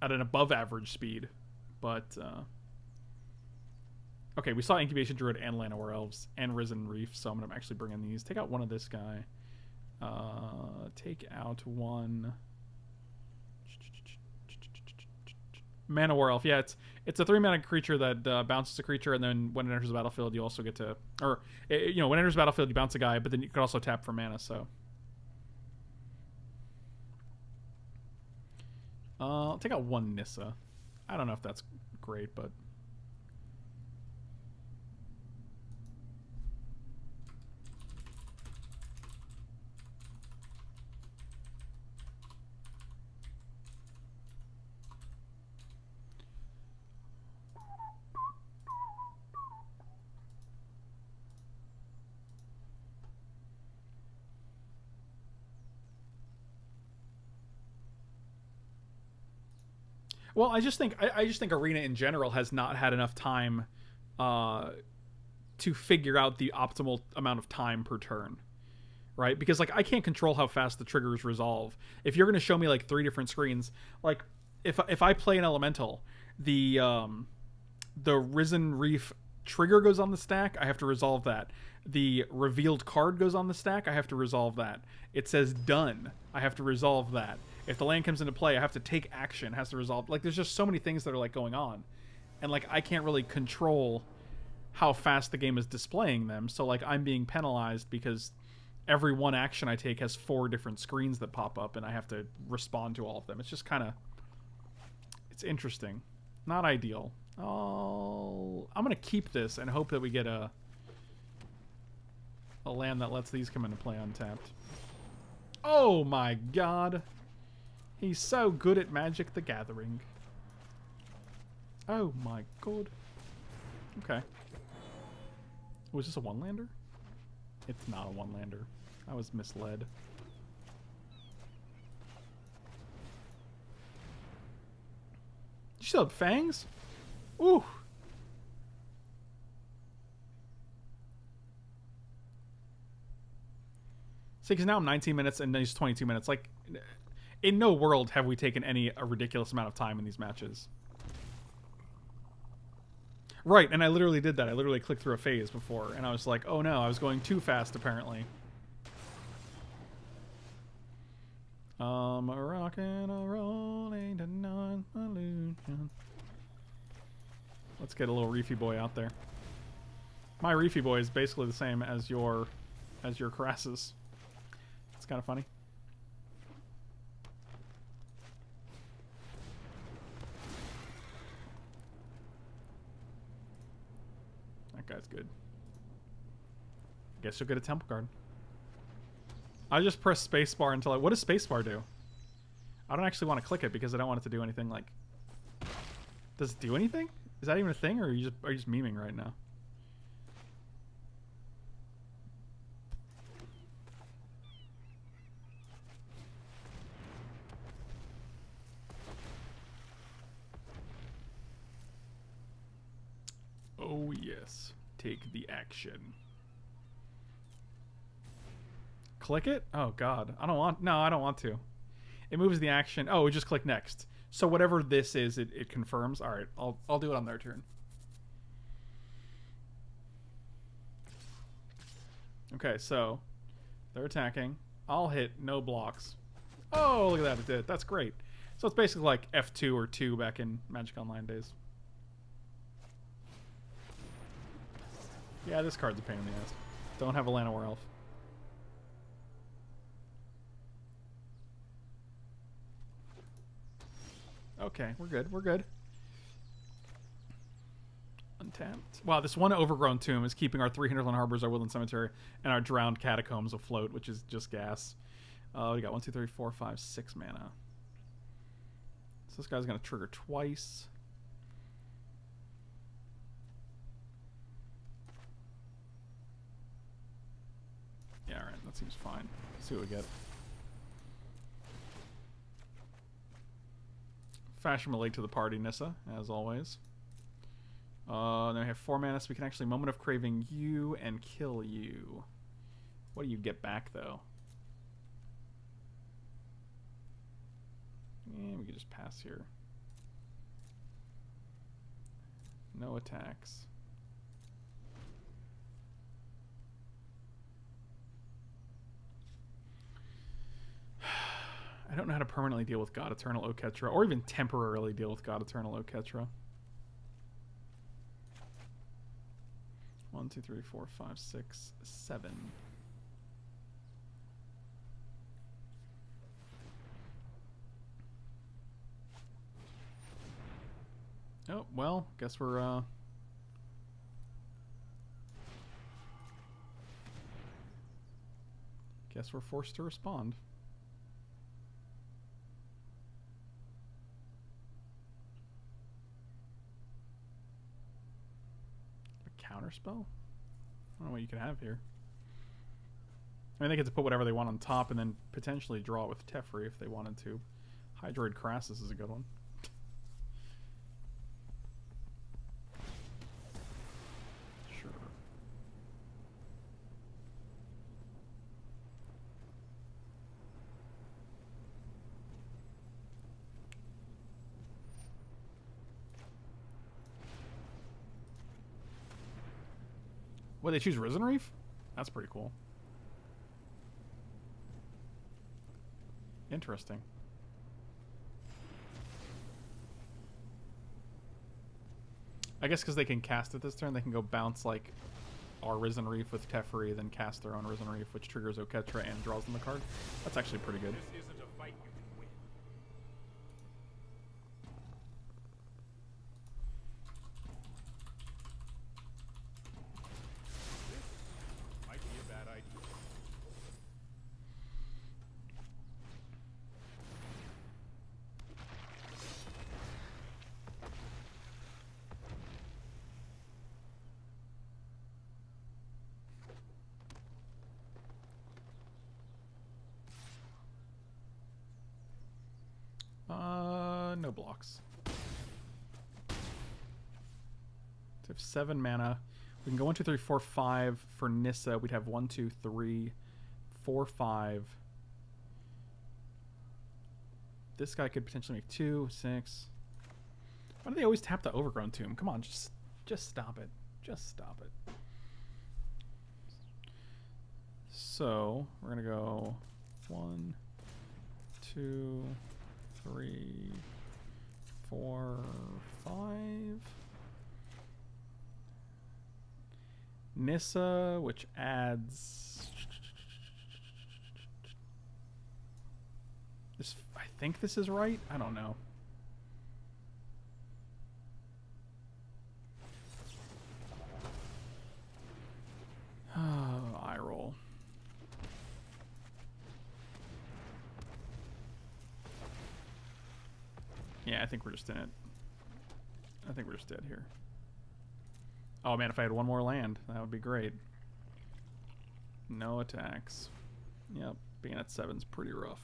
at an above average speed. But, uh, okay, we saw Incubation Druid and Llanowar Elves and Risen Reef, so I'm to actually bring in these. Take out one of this guy. Uh, take out one... Mana War Elf. Yeah, it's it's a three mana creature that uh, bounces a creature, and then when it enters the battlefield, you also get to, or it, you know, when it enters the battlefield, you bounce a guy, but then you can also tap for mana. So, uh, I'll take out one Nissa. I don't know if that's great, but Well, I just think I, I, just think Arena in general has not had enough time uh, to figure out the optimal amount of time per turn, right? Because like I can't control how fast the triggers resolve. If you're going to show me like three different screens, like if if I play an elemental, the um, the Risen Reef trigger goes on the stack, I have to resolve that. The revealed card goes on the stack, I have to resolve that. It says done, I have to resolve that if the land comes into play, I have to take action, has to resolve. Like, there's just so many things that are like going on, and like I can't really control how fast the game is displaying them. So like I'm being penalized because every one action I take has four different screens that pop up, and I have to respond to all of them. It's just kind of it's interesting, not ideal. Oh, I'm gonna keep this and hope that we get a a land that lets these come into play untapped. Oh my god. He's so good at Magic the Gathering. Oh my god. Okay. Oh, was this a one-lander? It's not a one-lander. I was misled. You still have fangs? Ooh. See, because now I'm 19 minutes and then he's 22 minutes. Like, in no world have we taken any a ridiculous amount of time in these matches. Right, and I literally did that. I literally clicked through a phase before, and I was like, oh no, I was going too fast, apparently. I'm a rockin' a rollin' to non-illusion. Let's get a little Reefy boy out there. My Reefy boy is basically the same as your, as your Krasis. It's kind of funny. That guy's good. Guess you'll get a temple card. I just press spacebar until I. What does spacebar do? I don't actually want to click it because I don't want it to do anything like. Does it do anything? Is that even a thing, or are you just are you just memeing right now? Oh yes, take the action. Click it? Oh god, I don't want. No, I don't want to. It moves the action. Oh, we just click next. So whatever this is, it, it confirms. All right, I'll I'll do it on their turn. Okay, so they're attacking. I'll hit no blocks. Oh, look at that! It did. That's great. So it's basically like F2 or 2 back in Magic Online days. Yeah, this card's a pain in the ass. Don't have a Llanowar Elf. Okay, we're good. We're good. Untapped. Wow, this one overgrown tomb is keeping our three Hinterland Harbors, our Woodland Cemetery, and our drowned catacombs afloat, which is just gas. Uh, we got one, two, three, four, five, six mana. So this guy's going to trigger twice. Yeah, alright, that seems fine. Let's see what we get. Fashion relate to the party, Nissa, as always. Uh, then we have four mana, so we can actually Moment of Craving you and kill you. What do you get back, though? Yeah, we can just pass here. No attacks. I don't know how to permanently deal with God Eternal Oketra, or even temporarily deal with God Eternal Oketra. One, two, three, four, five, six, seven. Oh, well, guess we're, uh... Guess we're forced to respond. Spell? I don't know what you can have here. I mean, they get to put whatever they want on top and then potentially draw it with Teferi if they wanted to. Hydroid Krasis is a good one. Sure. They choose Risen Reef? That's pretty cool. Interesting. I guess because they can cast it this turn, they can go bounce like our Risen Reef with Teferi, then cast their own Risen Reef, which triggers Oketra and draws them a card. That's actually pretty good. This isn't a fight you can win. This might be a bad idea. Uh, no blocks. So we have seven mana. We can go one, two, three, four, five for Nissa. We'd have one, two, three, four, five. This guy could potentially make two, six. Why do they always tap the overgrown tomb? Come on, just just stop it. Just stop it. So we're gonna go one, two, three, four, five. Nissa, which adds. This, I think this is right. I don't know. Oh, eye roll. Yeah, I think we're just in it. I think we're just dead here. Oh man, if I had one more land, that would be great. No attacks. Yep, being at seven's pretty rough.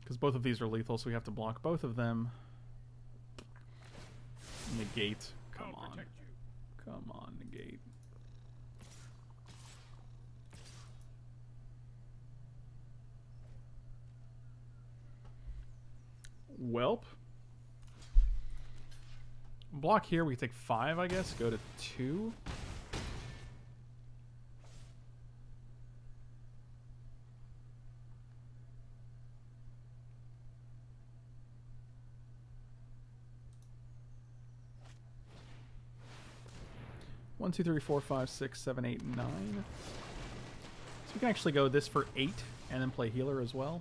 Because both of these are lethal, so we have to block both of them. Negate. Come on. Come on, negate. Welp. Block here, we take five, I guess. Go to two. One, two, three, four, five, six, seven, eight, nine. So we can actually go this for eight and then play healer as well.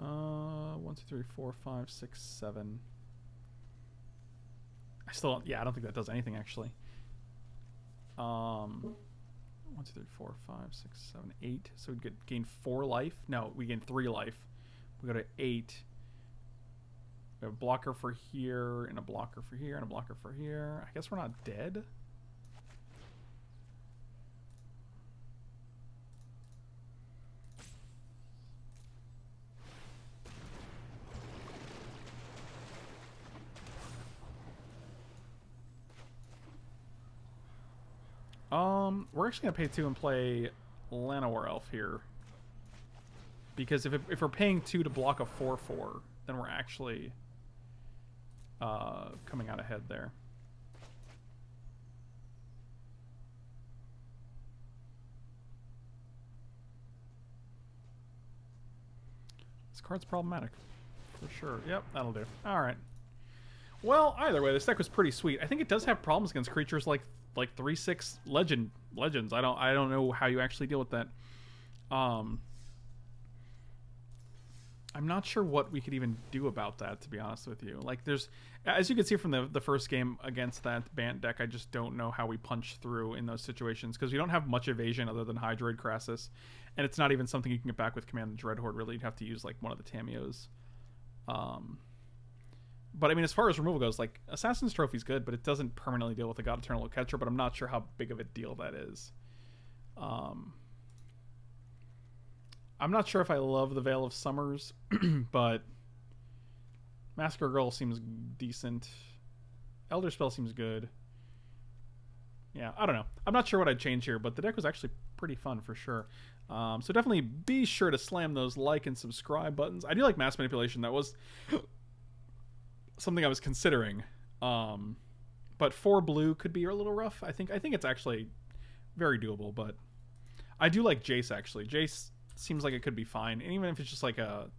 Uh, one, two, three, four, five, six, seven. I still, don't, yeah, I don't think that does anything actually. Um, one, two, three, four, five, six, seven, eight. So we get gain four life. No, we gain three life. We go to eight. We have a blocker for here, and a blocker for here, and a blocker for here. I guess we're not dead. Um, we're actually gonna pay two and play Llanowar Elf here. Because if, if we're paying two to block a 4-4, then we're actually uh, coming out ahead there. This card's problematic. For sure. Yep, that'll do. Alright. Well, either way, this deck was pretty sweet. I think it does have problems against creatures like like three six legend legends. I don't I don't know how you actually deal with that. Um, I'm not sure what we could even do about that, to be honest with you. Like, there's, as you can see from the the first game against that Bant deck, I just don't know how we punch through in those situations because we don't have much evasion other than Hydroid Krasis, and it's not even something you can get back with Command the Dreadhorde. Really, you'd have to use like one of the Tamiyos. Um, but I mean, as far as removal goes, like Assassin's Trophy's good, but it doesn't permanently deal with the God Eternal Oketra. But I'm not sure how big of a deal that is. Um, I'm not sure if I love the Veil of Summers, but Massacre Girl seems decent. Elderspell seems good. Yeah, I don't know. I'm not sure what I'd change here, but the deck was actually pretty fun for sure. Um, so definitely be sure to slam those like and subscribe buttons. I do like mass manipulation. That was something I was considering. Um, but four blue could be a little rough. I think I think it's actually very doable, but I do like Jace actually. Jace seems like it could be fine, and even if it's just like a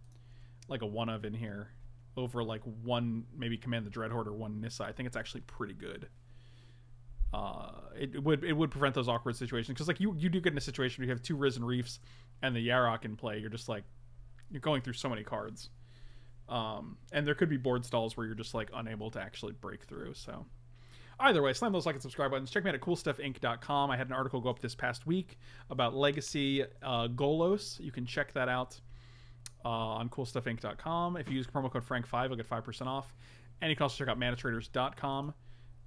like a one of in here over like one maybe command the Dreadhorde or one Nissa, I think it's actually pretty good. Uh, it, it would it would prevent those awkward situations because like you you do get in a situation where you have two Risen Reefs and the Yarok in play, you're just like you're going through so many cards. Um, and there could be board stalls where you're just like unable to actually break through. So, either way, slam those like and subscribe buttons. Check me out at coolstuffinc.com. I had an article go up this past week about Legacy uh, Golos. You can check that out uh, on coolstuffinc.com. If you use promo code Frank5, you'll get 5% off. And you can also check out manatraders.com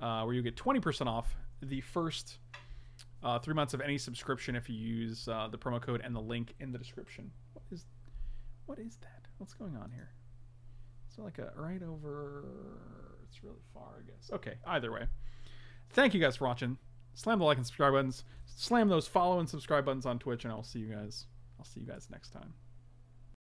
uh, where you get 20% off the first uh, three months of any subscription if you use uh, the promo code and the link in the description. What is, what is that? What's going on here? Like a right over. It's really far, I guess. Okay. Either way, thank you guys for watching. Slam the like and subscribe buttons. Slam those follow and subscribe buttons on Twitch, and I'll see you guys. I'll see you guys next time.